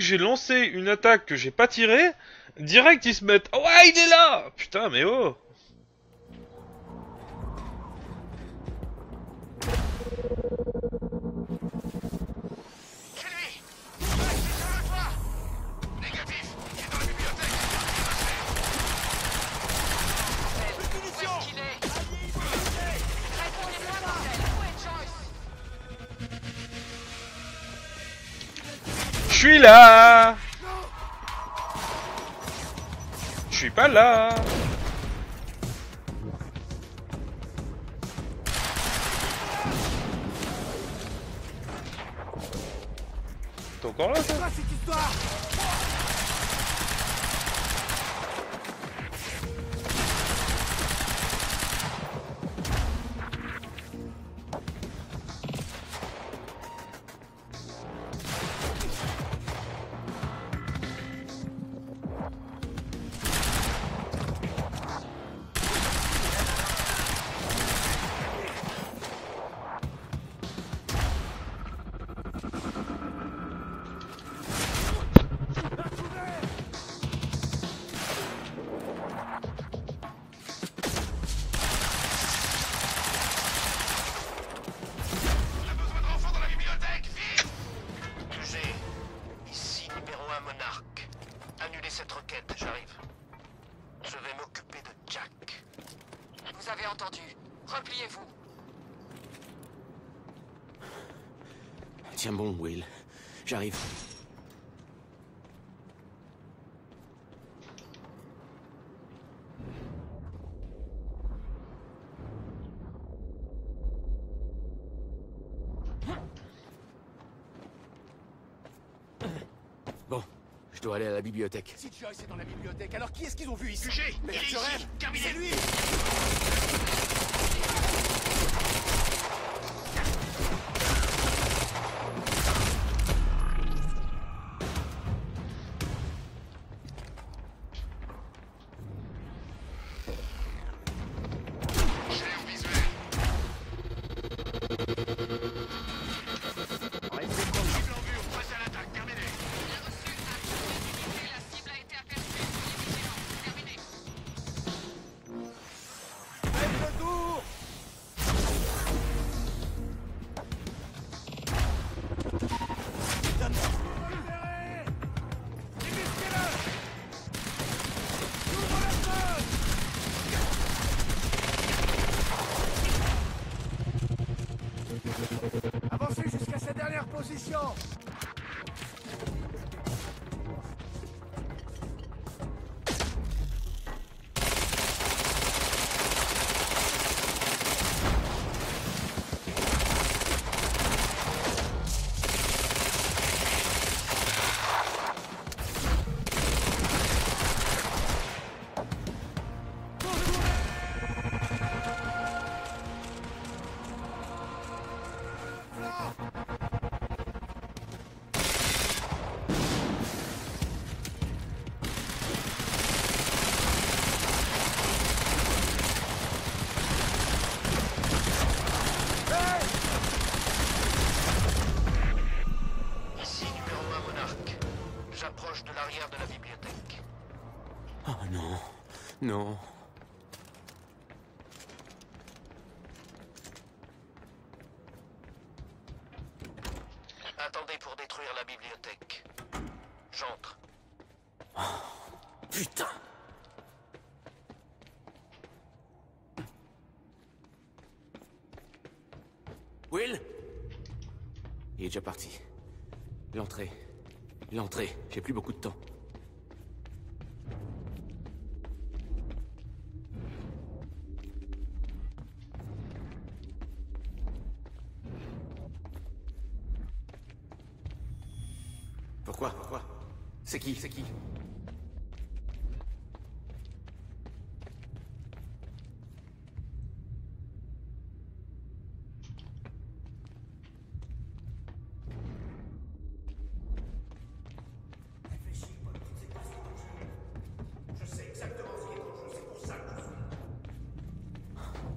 J'ai lancé une attaque que j'ai pas tirée, direct ils se mettent. Oh ouais, il est là Putain, mais oh Je bibliothèque. Si Joyce est dans la bibliothèque, alors qui est-ce qu'ils ont vu ici? Mais il est ici, terminé. C'est lui Non. Attendez pour détruire la bibliothèque. J'entre. Putain. Will? Il est déjà parti. L'entrée. L'entrée. J'ai plus beaucoup de temps. Que je suis.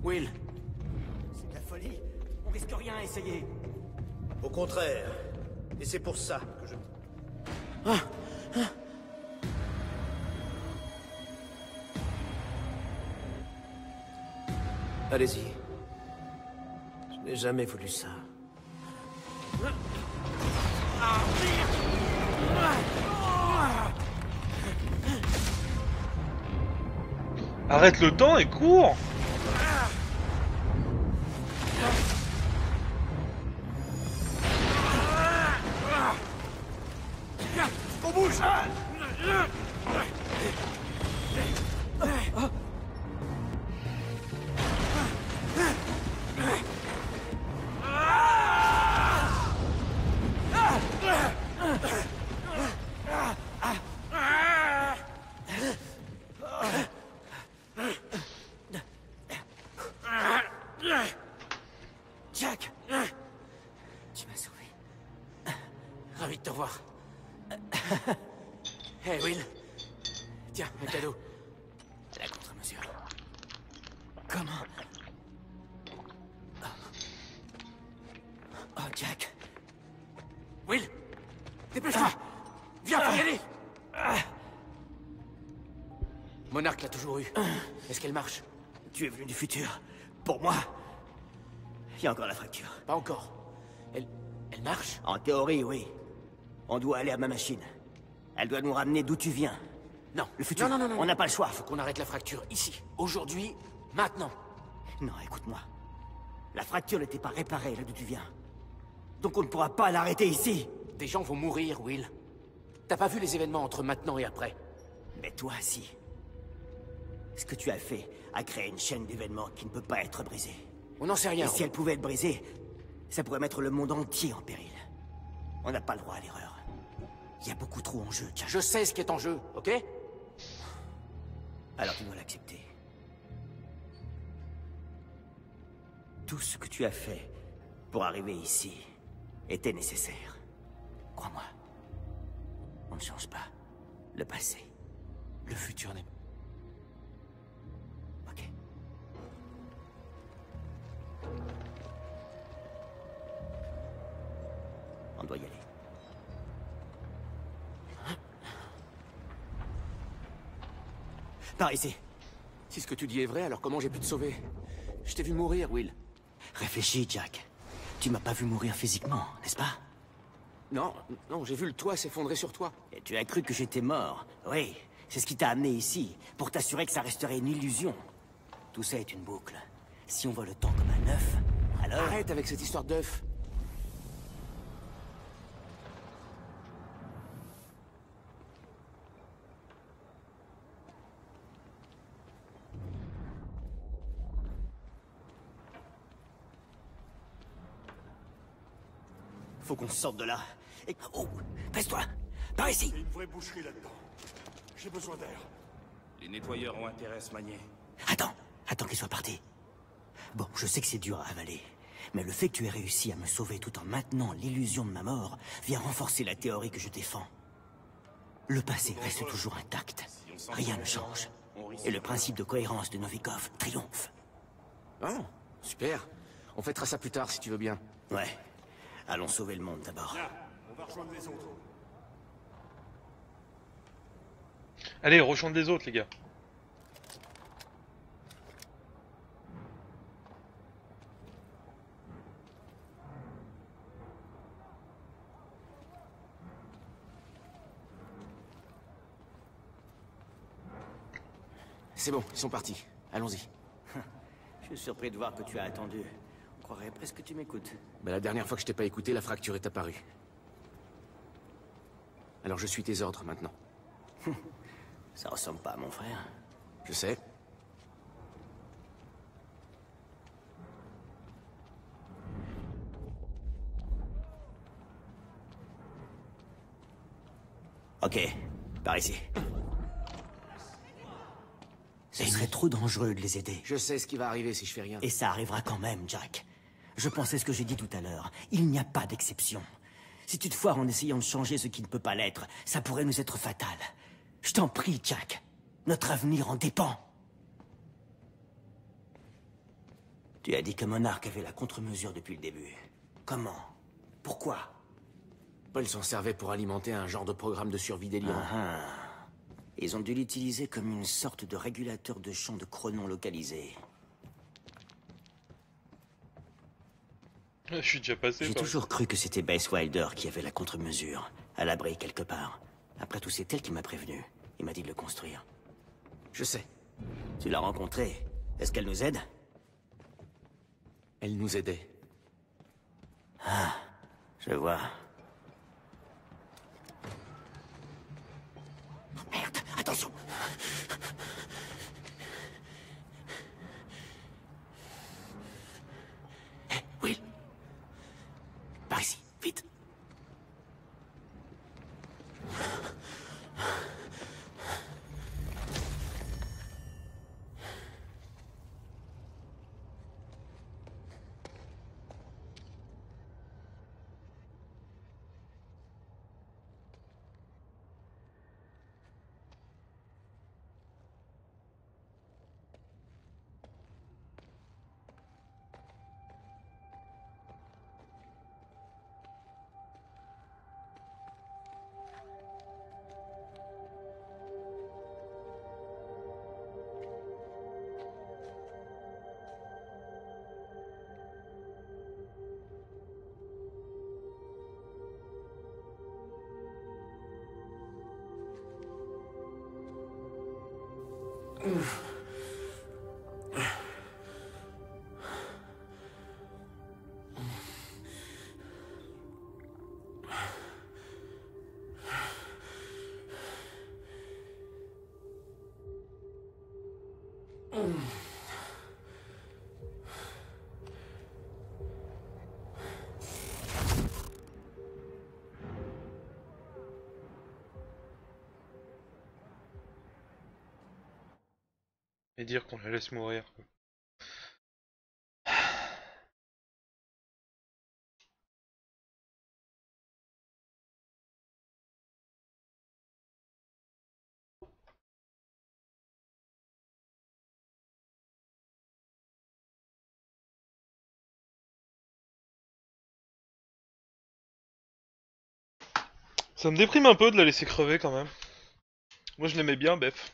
Will C'est de la folie. On risque rien à essayer. Au contraire. Et c'est pour ça que je. Allez-y. Je n'ai jamais voulu ça. Arrête le temps et cours toujours eu. Est-ce qu'elle marche? Tu es venu du futur. Pour moi. Il y a encore la fracture. Pas encore. Elle... elle marche? En théorie, oui. On doit aller à ma machine. Elle doit nous ramener d'où tu viens. Non. Le futur. Non, non, non, non. On n'a pas le choix. Faut qu'on arrête la fracture ici, aujourd'hui, maintenant. Non, écoute-moi. La fracture n'était pas réparée là d'où tu viens. Donc on ne pourra pas l'arrêter ici. Des gens vont mourir, Will. T'as pas vu les événements entre maintenant et après? Mais toi, si. Ce que tu as fait a créé une chaîne d'événements qui ne peut pas être brisée. On n'en sait rien. Et si elle pouvait être brisée, ça pourrait mettre le monde entier en péril. On n'a pas le droit à l'erreur. Il y a beaucoup trop en jeu, Jack. Je sais ce qui est en jeu, ok? Alors tu dois l'accepter. Tout ce que tu as fait pour arriver ici était nécessaire. Crois-moi. On ne change pas le passé. Le futur n'est... Ok. On doit y aller. Par ici. Si ce que tu dis est vrai, alors comment j'ai pu te sauver? Je t'ai vu mourir, Will. Réfléchis, Jack. Tu m'as pas vu mourir physiquement, n'est-ce pas? Non, non, j'ai vu le toit s'effondrer sur toi. Et tu as cru que j'étais mort? Oui, c'est ce qui t'a amené ici, pour t'assurer que ça resterait une illusion. Tout ça est une boucle. Si on voit le temps comme un œuf, alors... Arrête avec cette histoire d'œuf. Faut qu'on sorte de là. Et... Oh Baisse-toi Par ici une vraie boucherie là-dedans. J'ai besoin d'air. Les nettoyeurs ont intérêt à se manier. Attends Attends qu'il soit parti. Bon, je sais que c'est dur à avaler. Mais le fait que tu aies réussi à me sauver tout en maintenant l'illusion de ma mort vient renforcer la théorie que je défends. Le passé reste toujours intact. Rien ne change. Et le principe de cohérence de Novikov triomphe. Oh, super. On fêtera ça plus tard, si tu veux bien. Ouais. Allons sauver le monde d'abord. On va rejoindre les autres. Allez, rejoindre les autres, les gars. C'est bon, ils sont partis. Allons-y. Je suis surpris de voir que tu as attendu. On croirait presque que tu m'écoutes. Bah, la dernière fois que je t'ai pas écouté, la fracture est apparue. Alors je suis tes ordres maintenant. Ça ressemble pas à mon frère. Je sais. Ok, par ici. Ce serait trop dangereux de les aider. Je sais ce qui va arriver si je fais rien. Et ça arrivera quand même, Jack. Je pensais ce que j'ai dit tout à l'heure. Il n'y a pas d'exception. Si tu te foires en essayant de changer ce qui ne peut pas l'être, ça pourrait nous être fatal. Je t'en prie, Jack. Notre avenir en dépend. Tu as dit que Monarch avait la contre-mesure depuis le début. Comment? Pourquoi? Paul s'en servait pour alimenter un genre de programme de survie délirant. Ah, ah. Ils ont dû l'utiliser comme une sorte de régulateur de champ de chronon localisé. Je suis déjà passé. J'ai toujours cru que c'était Bess Wilder qui avait la contre-mesure, à l'abri quelque part. Après tout, c'est elle qui m'a prévenu. Il m'a dit de le construire. Je sais. Tu l'as rencontrée. Est-ce qu'elle nous aide? Elle nous aidait. Ah, je vois. Merde, attention Mm-hmm. Et dire qu'on la laisse mourir. Ça me déprime un peu de la laisser crever quand même. Moi je l'aimais bien, Bef.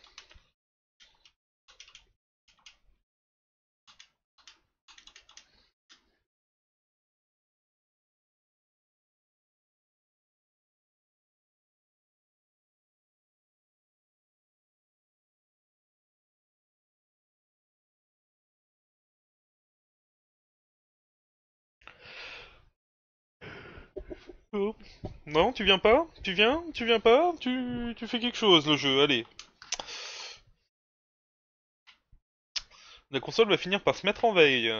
Oh. Non, tu viens pas? Tu viens? Tu viens pas? Tu, tu fais quelque chose, le jeu, allez. La console va finir par se mettre en veille.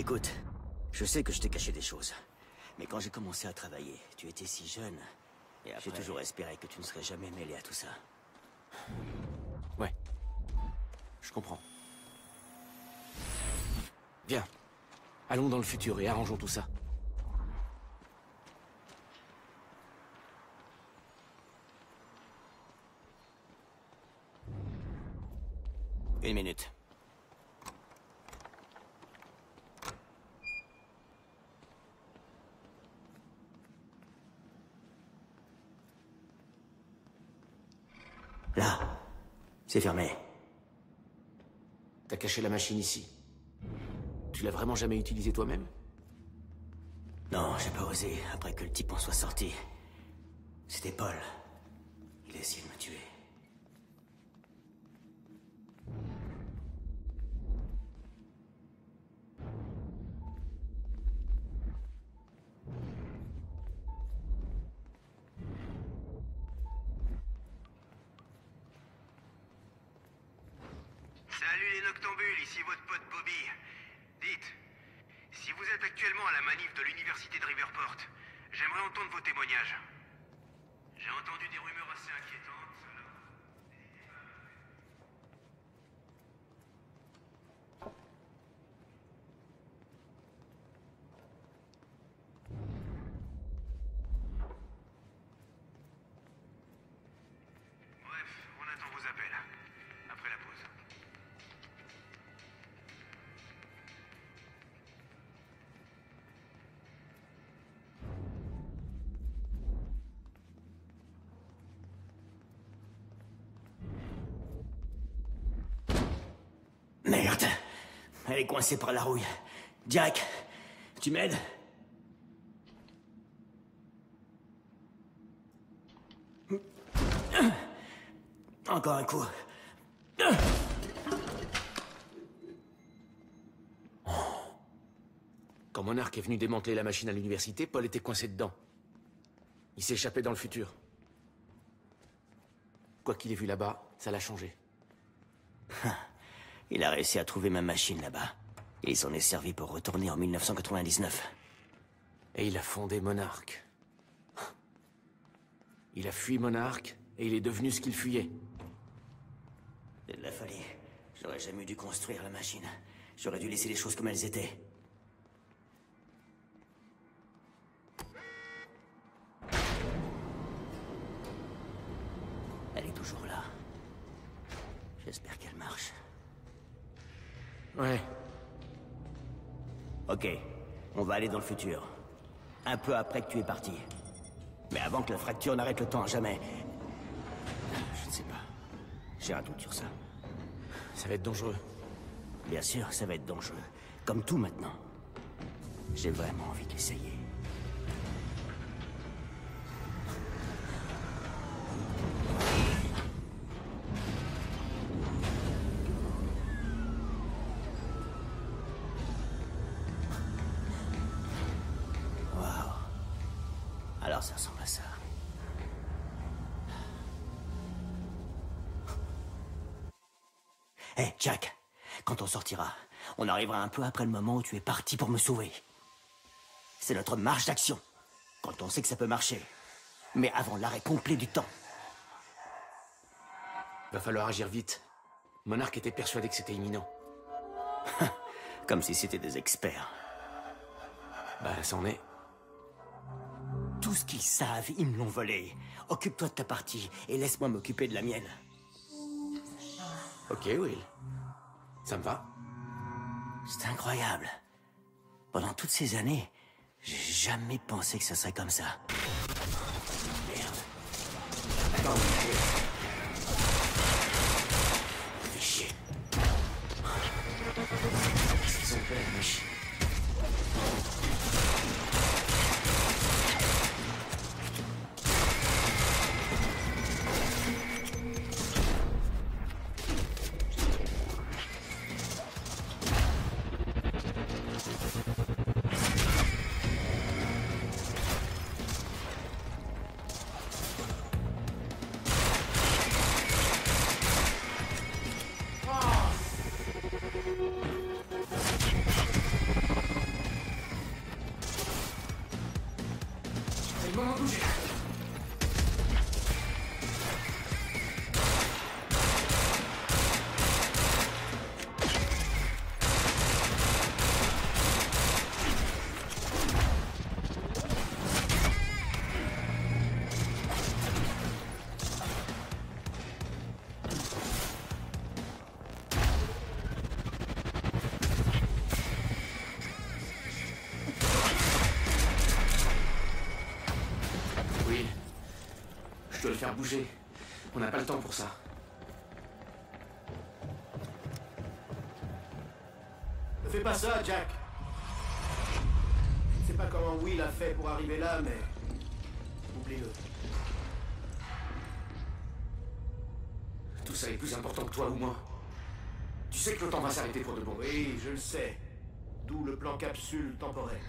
Écoute, Je sais que je t'ai caché des choses. Mais quand j'ai commencé à travailler, tu étais si jeune. Et j'ai toujours espéré que tu ne serais jamais mêlé à tout ça. Ouais. Je comprends. Viens. Allons dans le futur et arrangeons tout ça. Une minute. Là. C'est fermé. T'as caché la machine ici. Tu l'as vraiment jamais utilisée toi-même? Non, j'ai pas osé, après que le type en soit sorti. C'était Paul. Il a essayé de me tuer. Votre pote Bobby. Dites, si vous êtes actuellement à la manif de l'université de Riverport, j'aimerais entendre vos témoignages. J'ai entendu des rumeurs assez inquiétantes, Elle est coincée par la rouille. Jack, tu m'aides? Encore un coup. Quand Monarch est venu démanteler la machine à l'université, Paul était coincé dedans. Il s'est échappé dans le futur. Quoi qu'il ait vu là-bas, ça l'a changé. Il a réussi à trouver ma machine là-bas. Et il s'en est servi pour retourner en 1999. Et il a fondé Monarch. Il a fui Monarch et il est devenu ce qu'il fuyait. C'est de la folie. J'aurais jamais dû construire la machine. J'aurais dû laisser les choses comme elles étaient. Elle est toujours là. J'espère qu'elle marche. Ouais. Ok, on va aller dans le futur. Un peu après que tu es parti. Mais avant que la fracture n'arrête le temps à jamais. Je ne sais pas. J'ai un doute sur ça. Ça va être dangereux. Bien sûr, ça va être dangereux. Comme tout maintenant. J'ai vraiment envie de un peu après le moment où tu es parti pour me sauver. C'est notre marge d'action. Quand on sait que ça peut marcher. Mais avant l'arrêt complet du temps. Va falloir agir vite. Monarch était persuadé que c'était imminent. Comme si c'était des experts. Bah, c'en est. Tout ce qu'ils savent, ils me l'ont volé. Occupe-toi de ta partie et laisse-moi m'occuper de la mienne. Ok, Will. Ça me va. C'est incroyable. Pendant toutes ces années, j'ai jamais pensé que ça serait comme ça. Merde. Faire bouger. On n'a pas le temps pour ça. Ne fais pas ça, Jack. Je ne sais pas comment Will a fait pour arriver là, mais... Oublie-le. Tout ça est plus important que toi ou moi. Tu sais que le temps va s'arrêter pour de bon. Oui, je le sais. D'où le plan capsule temporel.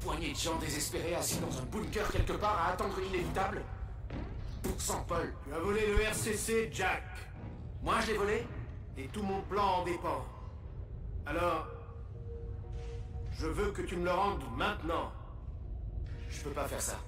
Poignée de gens désespérés assis dans un bunker quelque part à attendre l'inévitable Sang Paul. Tu as volé le RCC, Jack. Moi, je l'ai volé Et tout mon plan en dépend. Alors... Je veux que tu me le rendes maintenant. Je peux pas faire ça.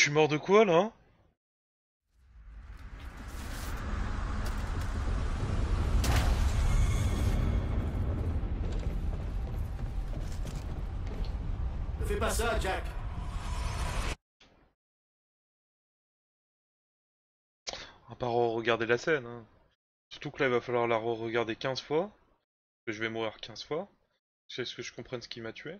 Je suis mort de quoi là Ne fais pas ça, Jack. À part regarder la scène. hein. Surtout que là, il va falloir la re-regarder 15 fois. Que je vais mourir 15 fois. C'est ce que je comprenne ce qui m'a tué.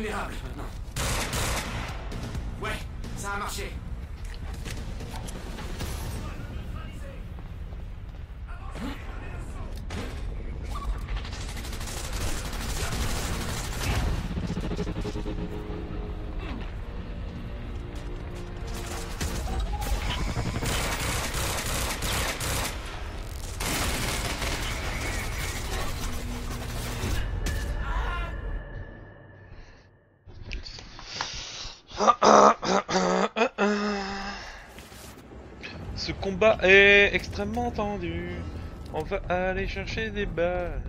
Il combat est extrêmement tendu. On va aller chercher des balles.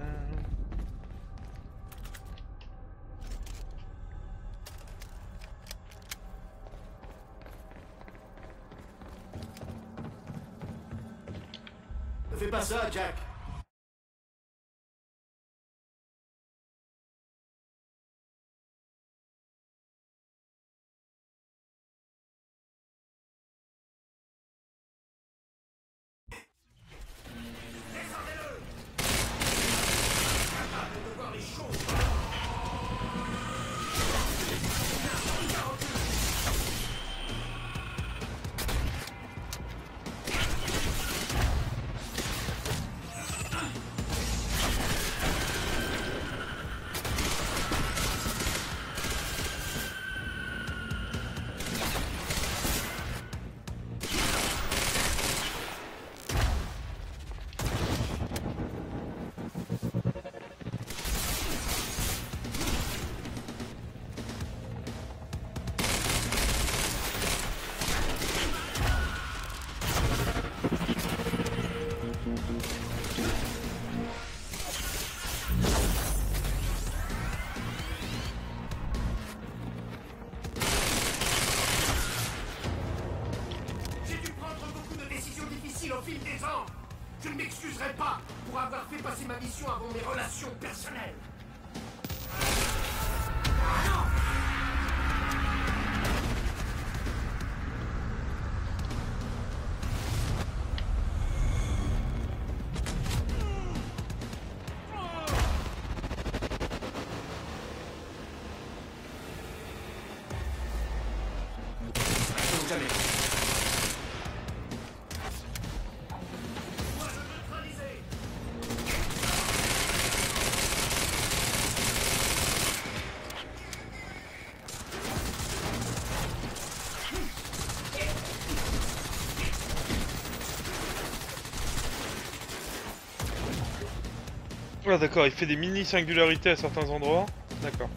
Ah d'accord, il fait des mini singularités à certains endroits. D'accord.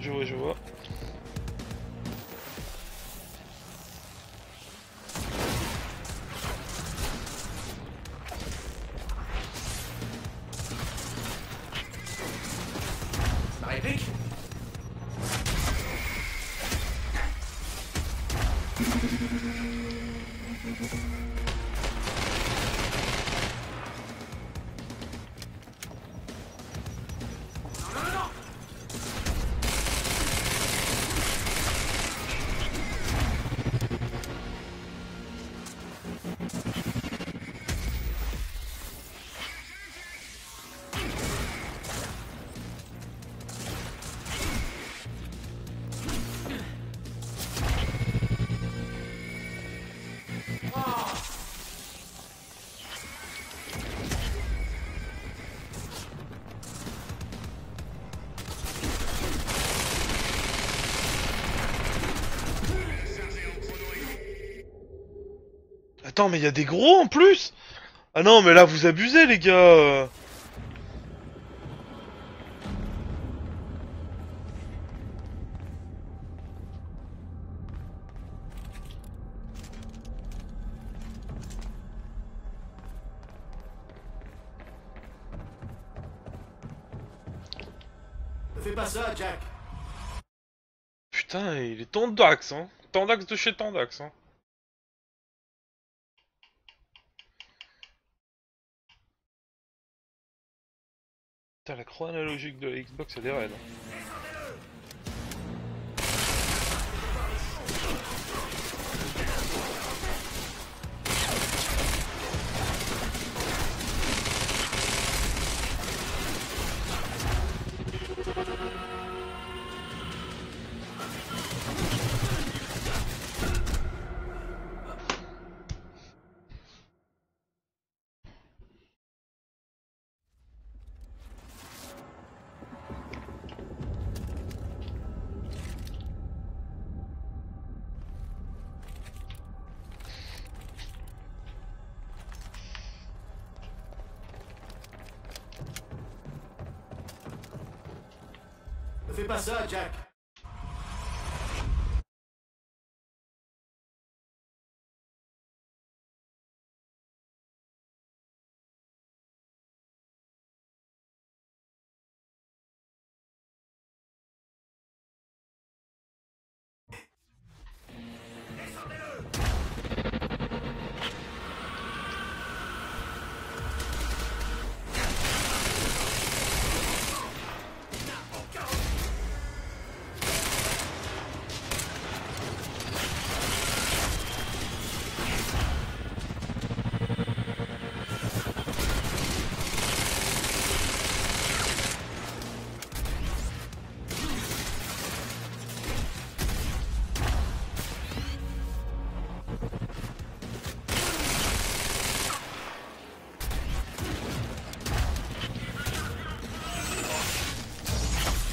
Je vois, je vois. Attends, mais il y a des gros en plus. Ah non, mais là vous abusez les gars. Ne fais pas ça, Jack. Putain, il est Tandax, hein. Tandax de chez Tandax, hein Putain, la croix analogique de la Xbox, elle est raide.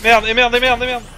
Merde, merde, merde, merde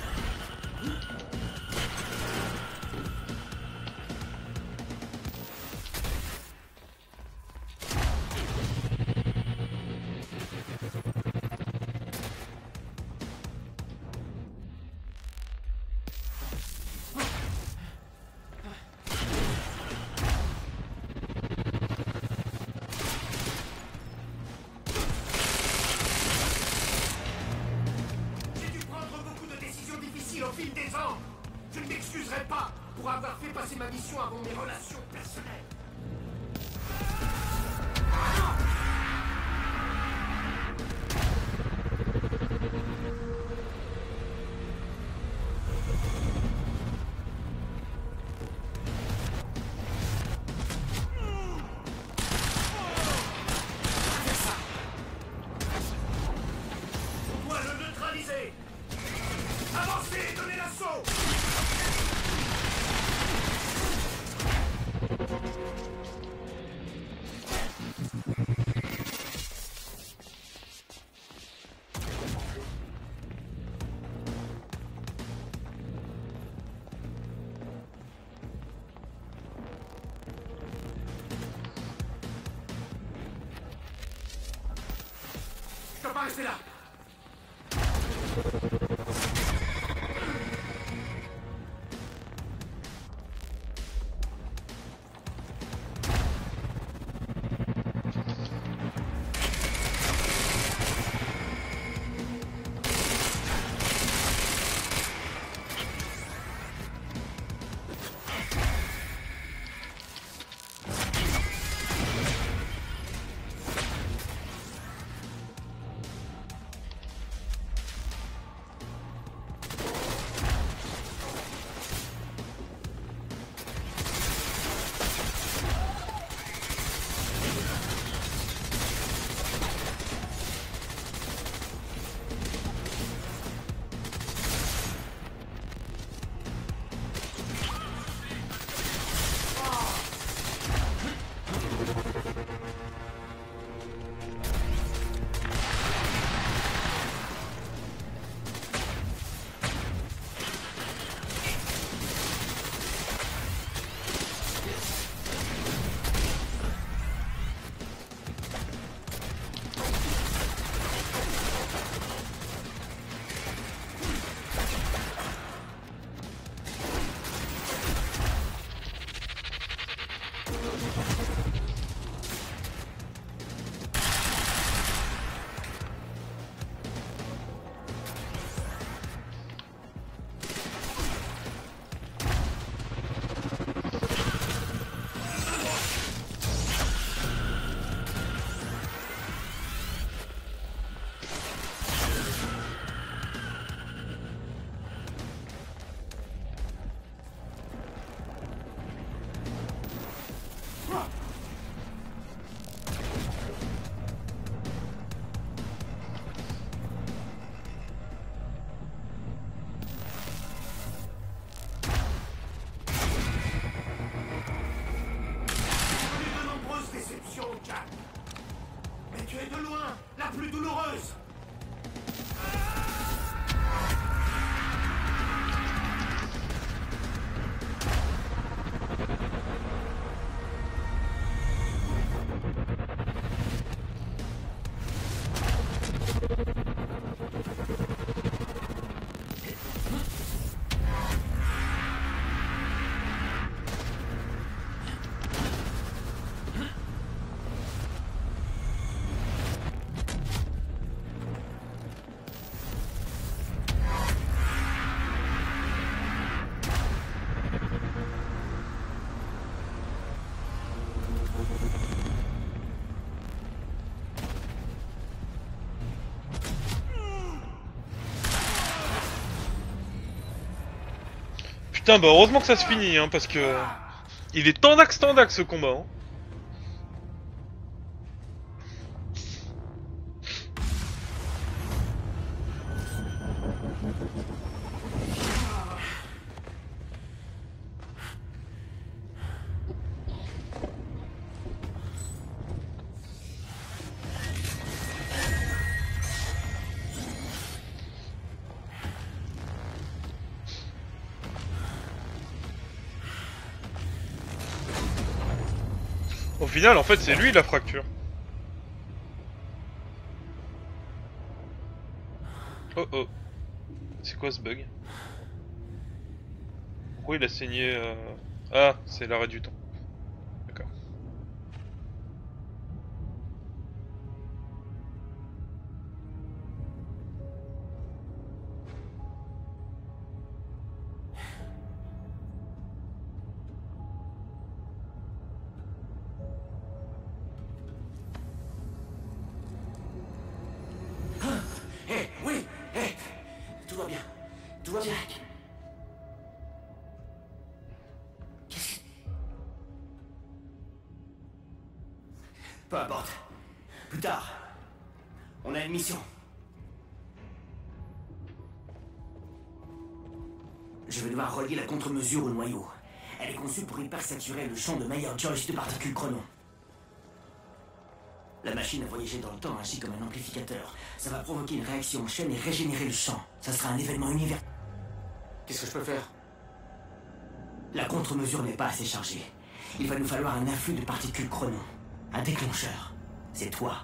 pas Putain, bah heureusement que ça se finit, hein, parce que... Il est tendax tendax ce combat, hein. Final, en fait, c'est lui la fracture. Oh oh. C'est quoi ce bug? Pourquoi il a saigné euh... Ah, c'est l'arrêt du temps. Au noyau. Elle est conçue pour hypersaturer le champ de Mayer Joyce de particules chronon. La machine a voyagé dans le temps ainsi comme un amplificateur. Ça va provoquer une réaction en chaîne et régénérer le champ. Ça sera un événement univers. Qu'est-ce que je peux faire? La contre-mesure n'est pas assez chargée. Il va nous falloir un afflux de particules chronon. Un déclencheur. C'est toi.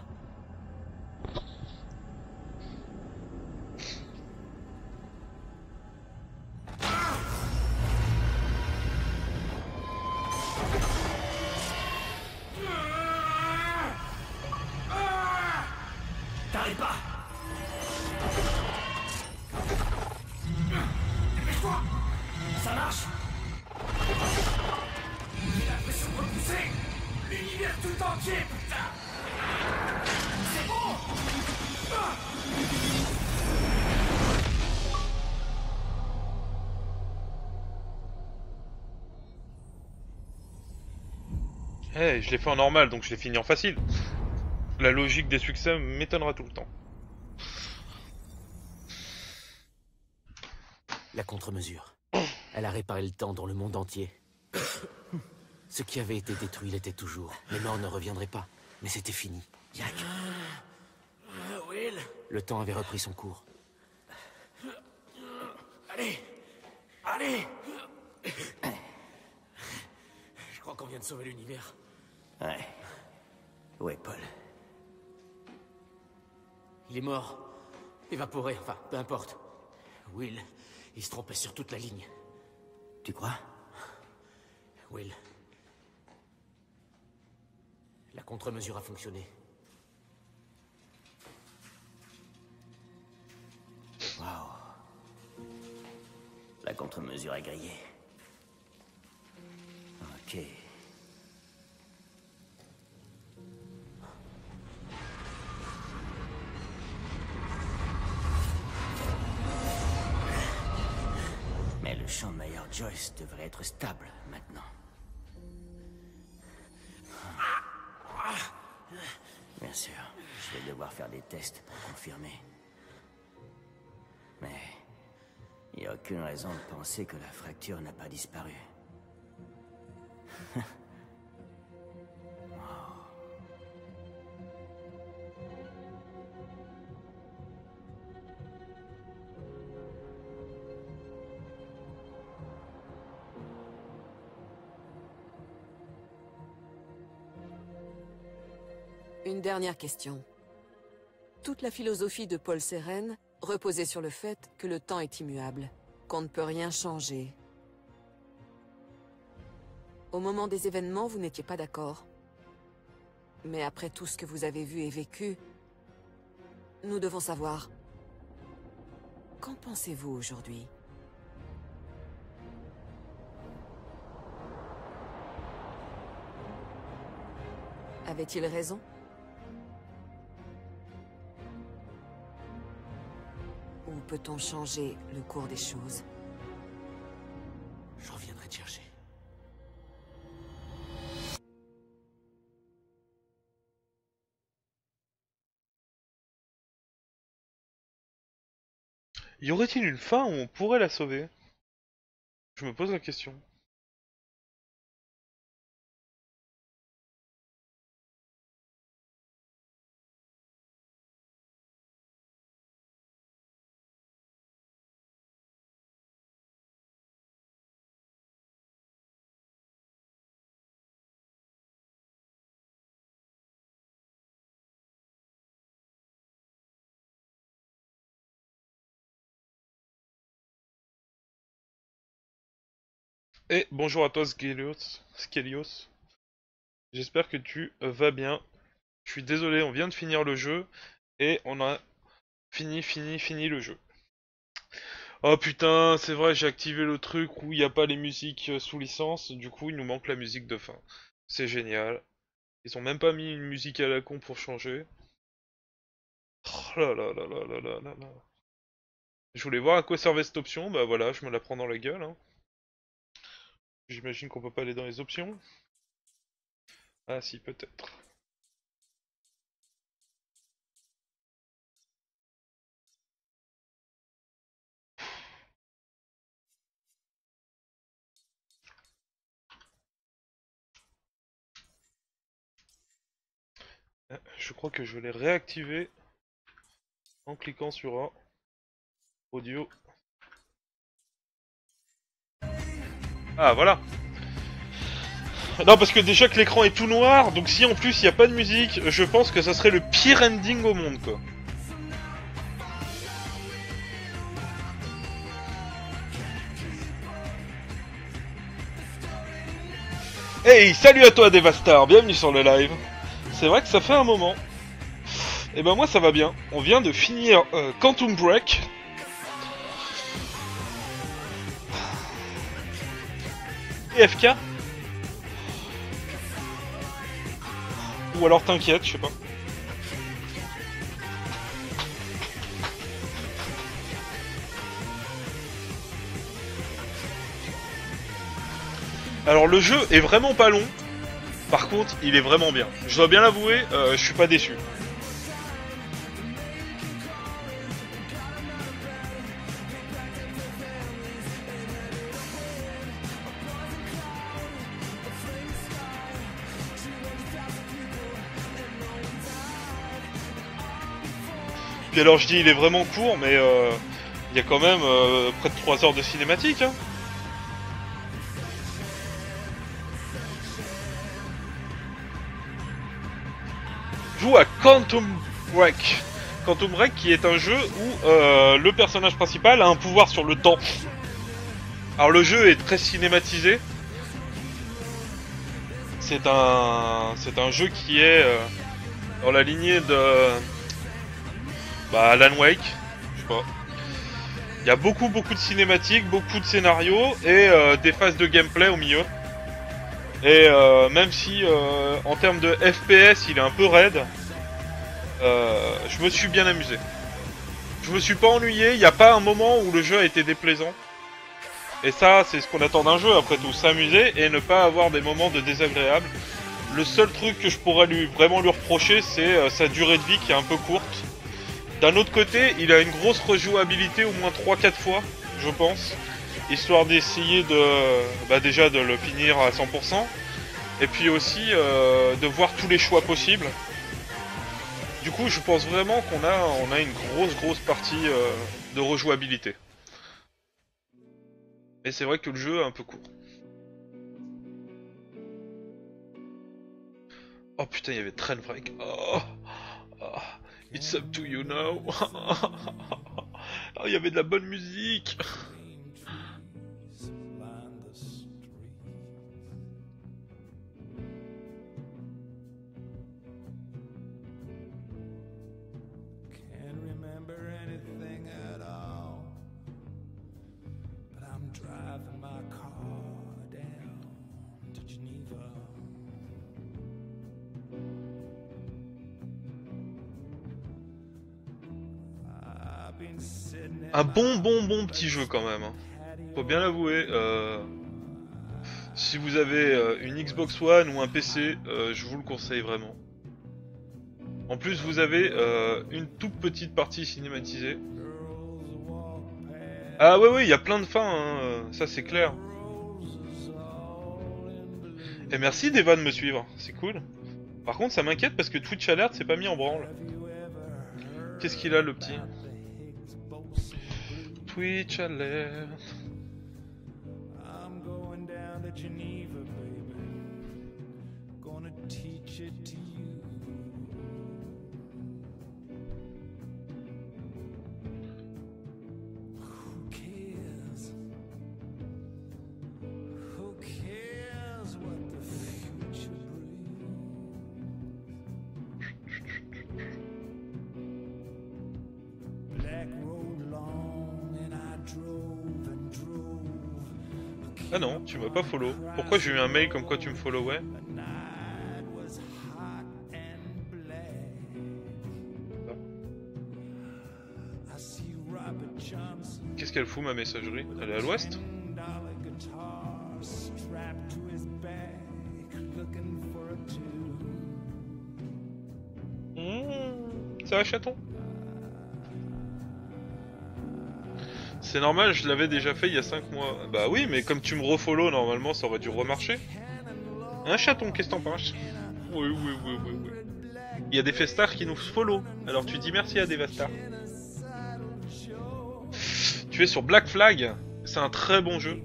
Je l'ai fait en normal, donc je l'ai fini en facile. La logique des succès m'étonnera tout le temps. La contre-mesure. Elle a réparé le temps dans le monde entier. Ce qui avait été détruit l'était toujours. Les morts ne reviendraient pas. Mais c'était fini. Yak. Will Le temps avait repris son cours. Allez Allez Je crois qu'on vient de sauver l'univers. Ouais. Ouais, Paul. Il est mort. Évaporé, enfin, peu importe. Will, il se trompait sur toute la ligne. Tu crois? Will. La contre-mesure a fonctionné. Waouh. La contre-mesure est grillée. Ok. Joyce devrait être stable maintenant. Bien sûr, je vais devoir faire des tests pour confirmer. Mais il n'y a aucune raison de penser que la fracture n'a pas disparu. Une dernière question. Toute la philosophie de Paul Seren reposait sur le fait que le temps est immuable, qu'on ne peut rien changer. Au moment des événements, vous n'étiez pas d'accord. Mais après tout ce que vous avez vu et vécu, nous devons savoir. Qu'en pensez-vous aujourd'hui? Avait-il raison? Peut-on changer le cours des choses Je reviendrai te chercher. Y aurait-il une fin où on pourrait la sauver? Je me pose la question. Et bonjour à toi Skelios. J'espère que tu euh, vas bien. Je suis désolé, on vient de finir le jeu et on a fini, fini, fini le jeu. Oh putain, c'est vrai, j'ai activé le truc où il n'y a pas les musiques euh, sous licence, du coup il nous manque la musique de fin. C'est génial. Ils ont même pas mis une musique à la con pour changer. Oh là là là là là là là là. Je voulais voir à quoi servait cette option, bah voilà, je me la prends dans la gueule. Hein. J'imagine qu'on peut pas aller dans les options. Ah si, peut-être. Ah, Je crois que je vais les réactiver en cliquant sur un audio. Ah voilà Non parce que déjà que l'écran est tout noir, donc si en plus il n'y a pas de musique, je pense que ça serait le pire ending au monde quoi. Hey, salut à toi Devastar, bienvenue sur le live. C'est vrai que ça fait un moment. Et ben moi ça va bien. On vient de finir euh, Quantum Break. FK Ou alors t'inquiète, je sais pas. Alors le jeu est vraiment pas long. Par contre, il est vraiment bien. Je dois bien l'avouer, euh, je suis pas déçu. Alors je dis il est vraiment court, mais euh, il y a quand même euh, près de 3 heures de cinématique. Hein. joue à Quantum Break. Quantum Break qui est un jeu où euh, le personnage principal a un pouvoir sur le temps. Alors le jeu est très cinématisé. C'est un c'est un jeu qui est euh, dans la lignée de bah, Alan Wake, je sais pas. Il y a beaucoup beaucoup de cinématiques, beaucoup de scénarios et euh, des phases de gameplay au milieu. Et euh, même si euh, en termes de FPS il est un peu raide, je me suis bien amusé. Je me suis pas ennuyé, il n'y a pas un moment où le jeu a été déplaisant. Et ça, c'est ce qu'on attend d'un jeu après tout, s'amuser et ne pas avoir des moments de désagréable. Le seul truc que je pourrais lui vraiment lui reprocher, c'est sa durée de vie qui est un peu courte. D'un autre côté, il a une grosse rejouabilité au moins 3-4 fois, je pense histoire d'essayer de bah déjà de le finir à 100% et puis aussi euh, de voir tous les choix possibles. Du coup, je pense vraiment qu'on a une grosse grosse partie euh, de rejouabilité. Mais c'est vrai que le jeu est un peu court. Oh putain, il y avait Train it's up to you now. oh, il y avait de la bonne musique. Un bon bon bon petit jeu quand même. hein. Faut bien l'avouer. euh, Si vous avez euh, une Xbox One ou un PC, euh, je vous le conseille vraiment. En plus, vous avez euh, une toute petite partie cinématisée. Ah ouais ouais, il y a plein de fins, hein, ça c'est clair. Et merci Deva de me suivre, c'est cool. Par contre, ça m'inquiète parce que Twitch Alert s'est pas mis en branle. Qu'est-ce qu'il a le petit? Twitch Alert. I'm going down Geneva, Ah non, tu m'as pas follow. Pourquoi j'ai eu un mail comme quoi tu me followais. Qu'est-ce qu'elle fout ma messagerie Elle est à l'ouest dollar guitar strapped to C'est normal, je l'avais déjà fait il y a 5 mois. Bah oui, mais comme tu me refollow, normalement ça aurait dû remarcher. Un chaton, qu'est-ce que t'en penses? Oui, oui, oui, oui, oui. Il y a des festars qui nous follow, alors tu dis merci à des. Tu es sur Black Flag, c'est un très bon jeu.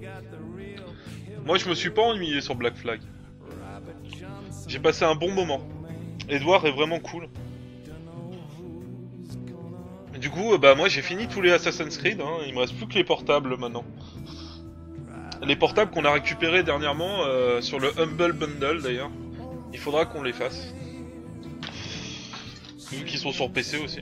Moi je me suis pas ennuyé sur Black Flag. J'ai passé un bon moment. Edouard est vraiment cool. Du coup, euh, bah moi j'ai fini tous les Assassin's Creed, hein. il me reste plus que les portables maintenant. Les portables qu'on a récupérés dernièrement euh, sur le Humble Bundle d'ailleurs. Il faudra qu'on les fasse. Vu qu'ils sont sur PC aussi.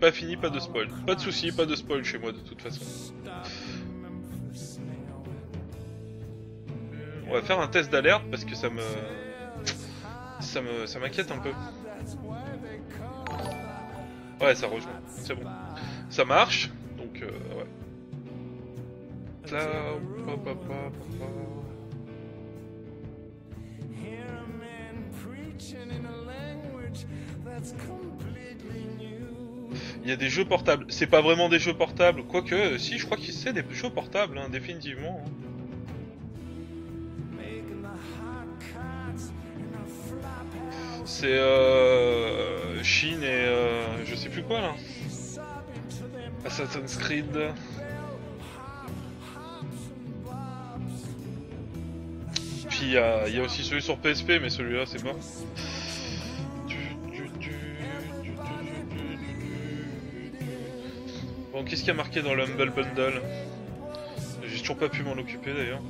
Pas fini, pas de spoil. Pas de soucis, pas de spoil chez moi de toute façon. On va faire un test d'alerte parce que ça me... Ça me... ça m'inquiète un peu. Ouais, ça rejoint, c'est bon. Ça marche, donc euh, ouais. Là, in a language that's completely new. Il y a des jeux portables. C'est pas vraiment des jeux portables, quoique, euh, si, je crois que c'est des jeux portables, hein, définitivement. hein. C'est euh, Chine et euh, je sais plus quoi là. Assassin's Creed. Puis il y, y a aussi celui sur PSP, mais celui-là c'est pas. Bon, qu'est-ce qu'il y a marqué dans le Humble Bundle J'ai toujours pas pu m'en occuper d'ailleurs.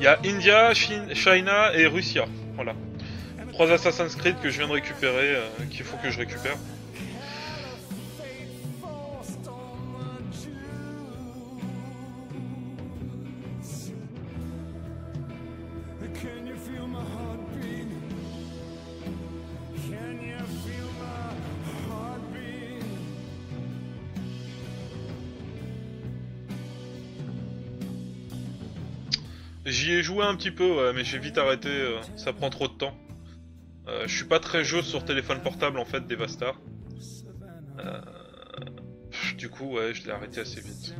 Il y a India, China et Russia. Voilà. Trois Assassin's Creed que je viens de récupérer, euh, qu'il faut que je récupère. Un petit peu, ouais, mais j'ai vite arrêté, euh, ça prend trop de temps. Euh, je suis pas très jeu sur téléphone portable en fait, Devastar. Euh, du coup, ouais, je l'ai arrêté assez vite.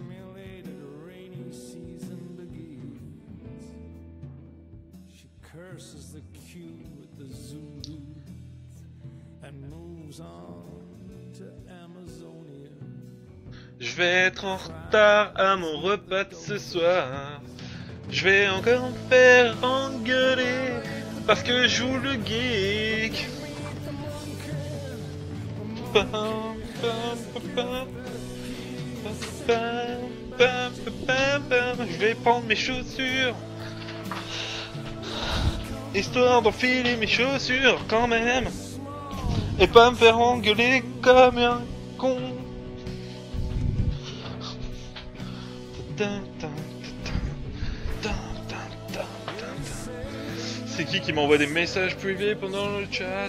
Je vais être en retard à mon repas de ce soir. Je vais encore me faire engueuler parce que je joue le geek. Je vais prendre mes chaussures. Histoire d'enfiler mes chaussures quand même. Et pas me faire engueuler comme un con. C'est qui qui m'envoie des messages privés pendant le chat.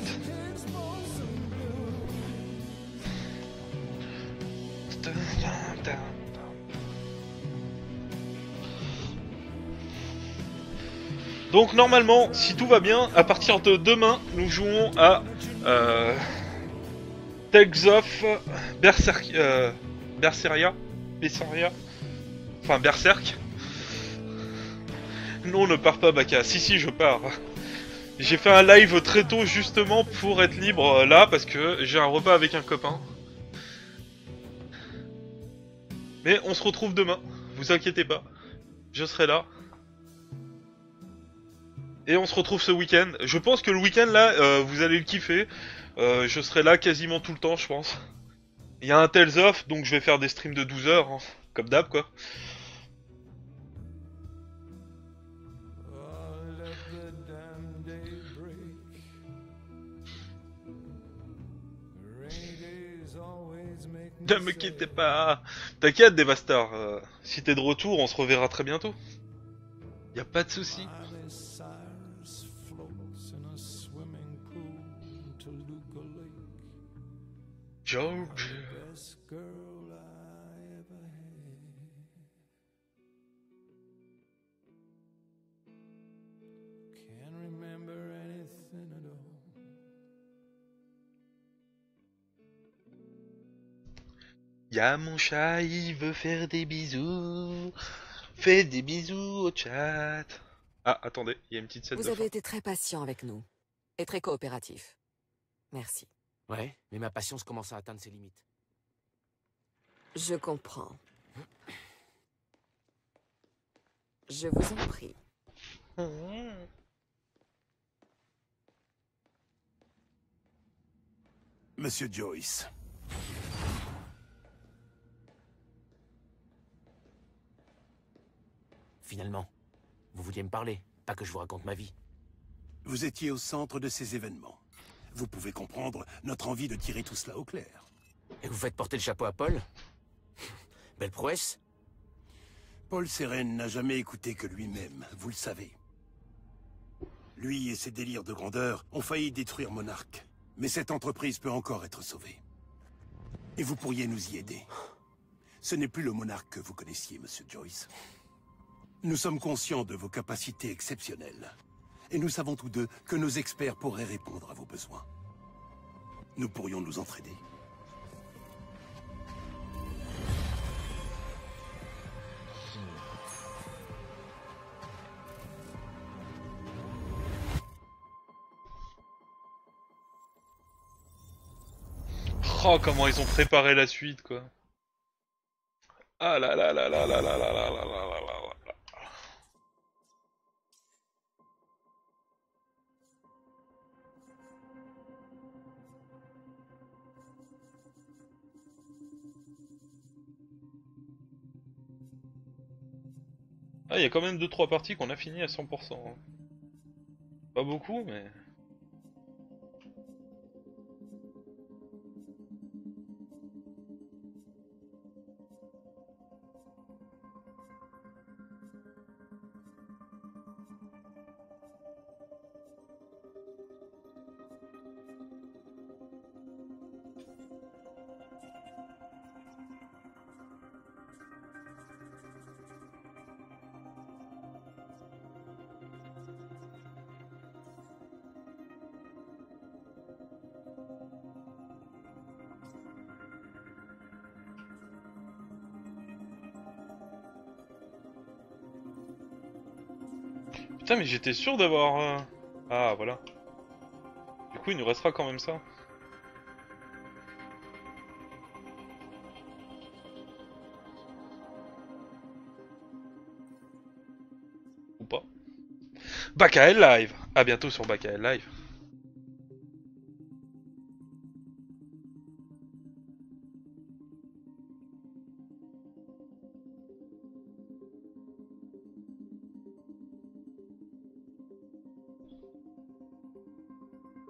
Donc normalement, si tout va bien, à partir de demain, nous jouons à euh, Tales of euh, Berseria, Berseria, enfin Berserk. Non, ne pars pas, Baka. Si, si, je pars. J'ai fait un live très tôt justement pour être libre euh, là parce que j'ai un repas avec un copain. Mais on se retrouve demain, vous inquiétez pas. Je serai là. Et on se retrouve ce week-end. Je pense que le week-end là, euh, vous allez le kiffer. Euh, je serai là quasiment tout le temps, je pense. Il y a un Tales of, donc je vais faire des streams de 12 heures, hein, comme d'hab quoi. Ne me quittez pas T'inquiète, Devastar. euh, si t'es de retour, on se reverra très bientôt. Y a pas de souci. Miley Y'a mon chat, il veut faire des bisous. Fais des bisous au chat. Ah, attendez, il y a une petite scène Vous de avez fin. été très patient avec nous. Et très coopératif. Merci. Ouais, mais ma patience commence à atteindre ses limites. Je comprends. Je vous en prie. Monsieur Joyce, finalement Vous vouliez me parler, pas que je vous raconte ma vie. Vous étiez au centre de ces événements. Vous pouvez comprendre notre envie de tirer tout cela au clair. Et vous faites porter le chapeau à Paul Belle prouesse Paul Seren n'a jamais écouté que lui-même, vous le savez. Lui et ses délires de grandeur ont failli détruire Monarch. Mais cette entreprise peut encore être sauvée. Et vous pourriez nous y aider. Ce n'est plus le monarque que vous connaissiez, Monsieur Joyce. Nous sommes conscients de vos capacités exceptionnelles. Et nous savons tous deux que nos experts pourraient répondre à vos besoins. Nous pourrions nous entraider. Oh, comment ils ont préparé la suite, quoi. Ah là là là là là là là là là là là là Ah, il y a quand même 2-3 parties qu'on a fini à 100%. hein. Pas beaucoup, mais... Putain, mais j'étais sûr d'avoir... euh, Ah, voilà. Du coup, il nous restera quand même ça. Ou pas. Back à Live À bientôt sur Back à Live.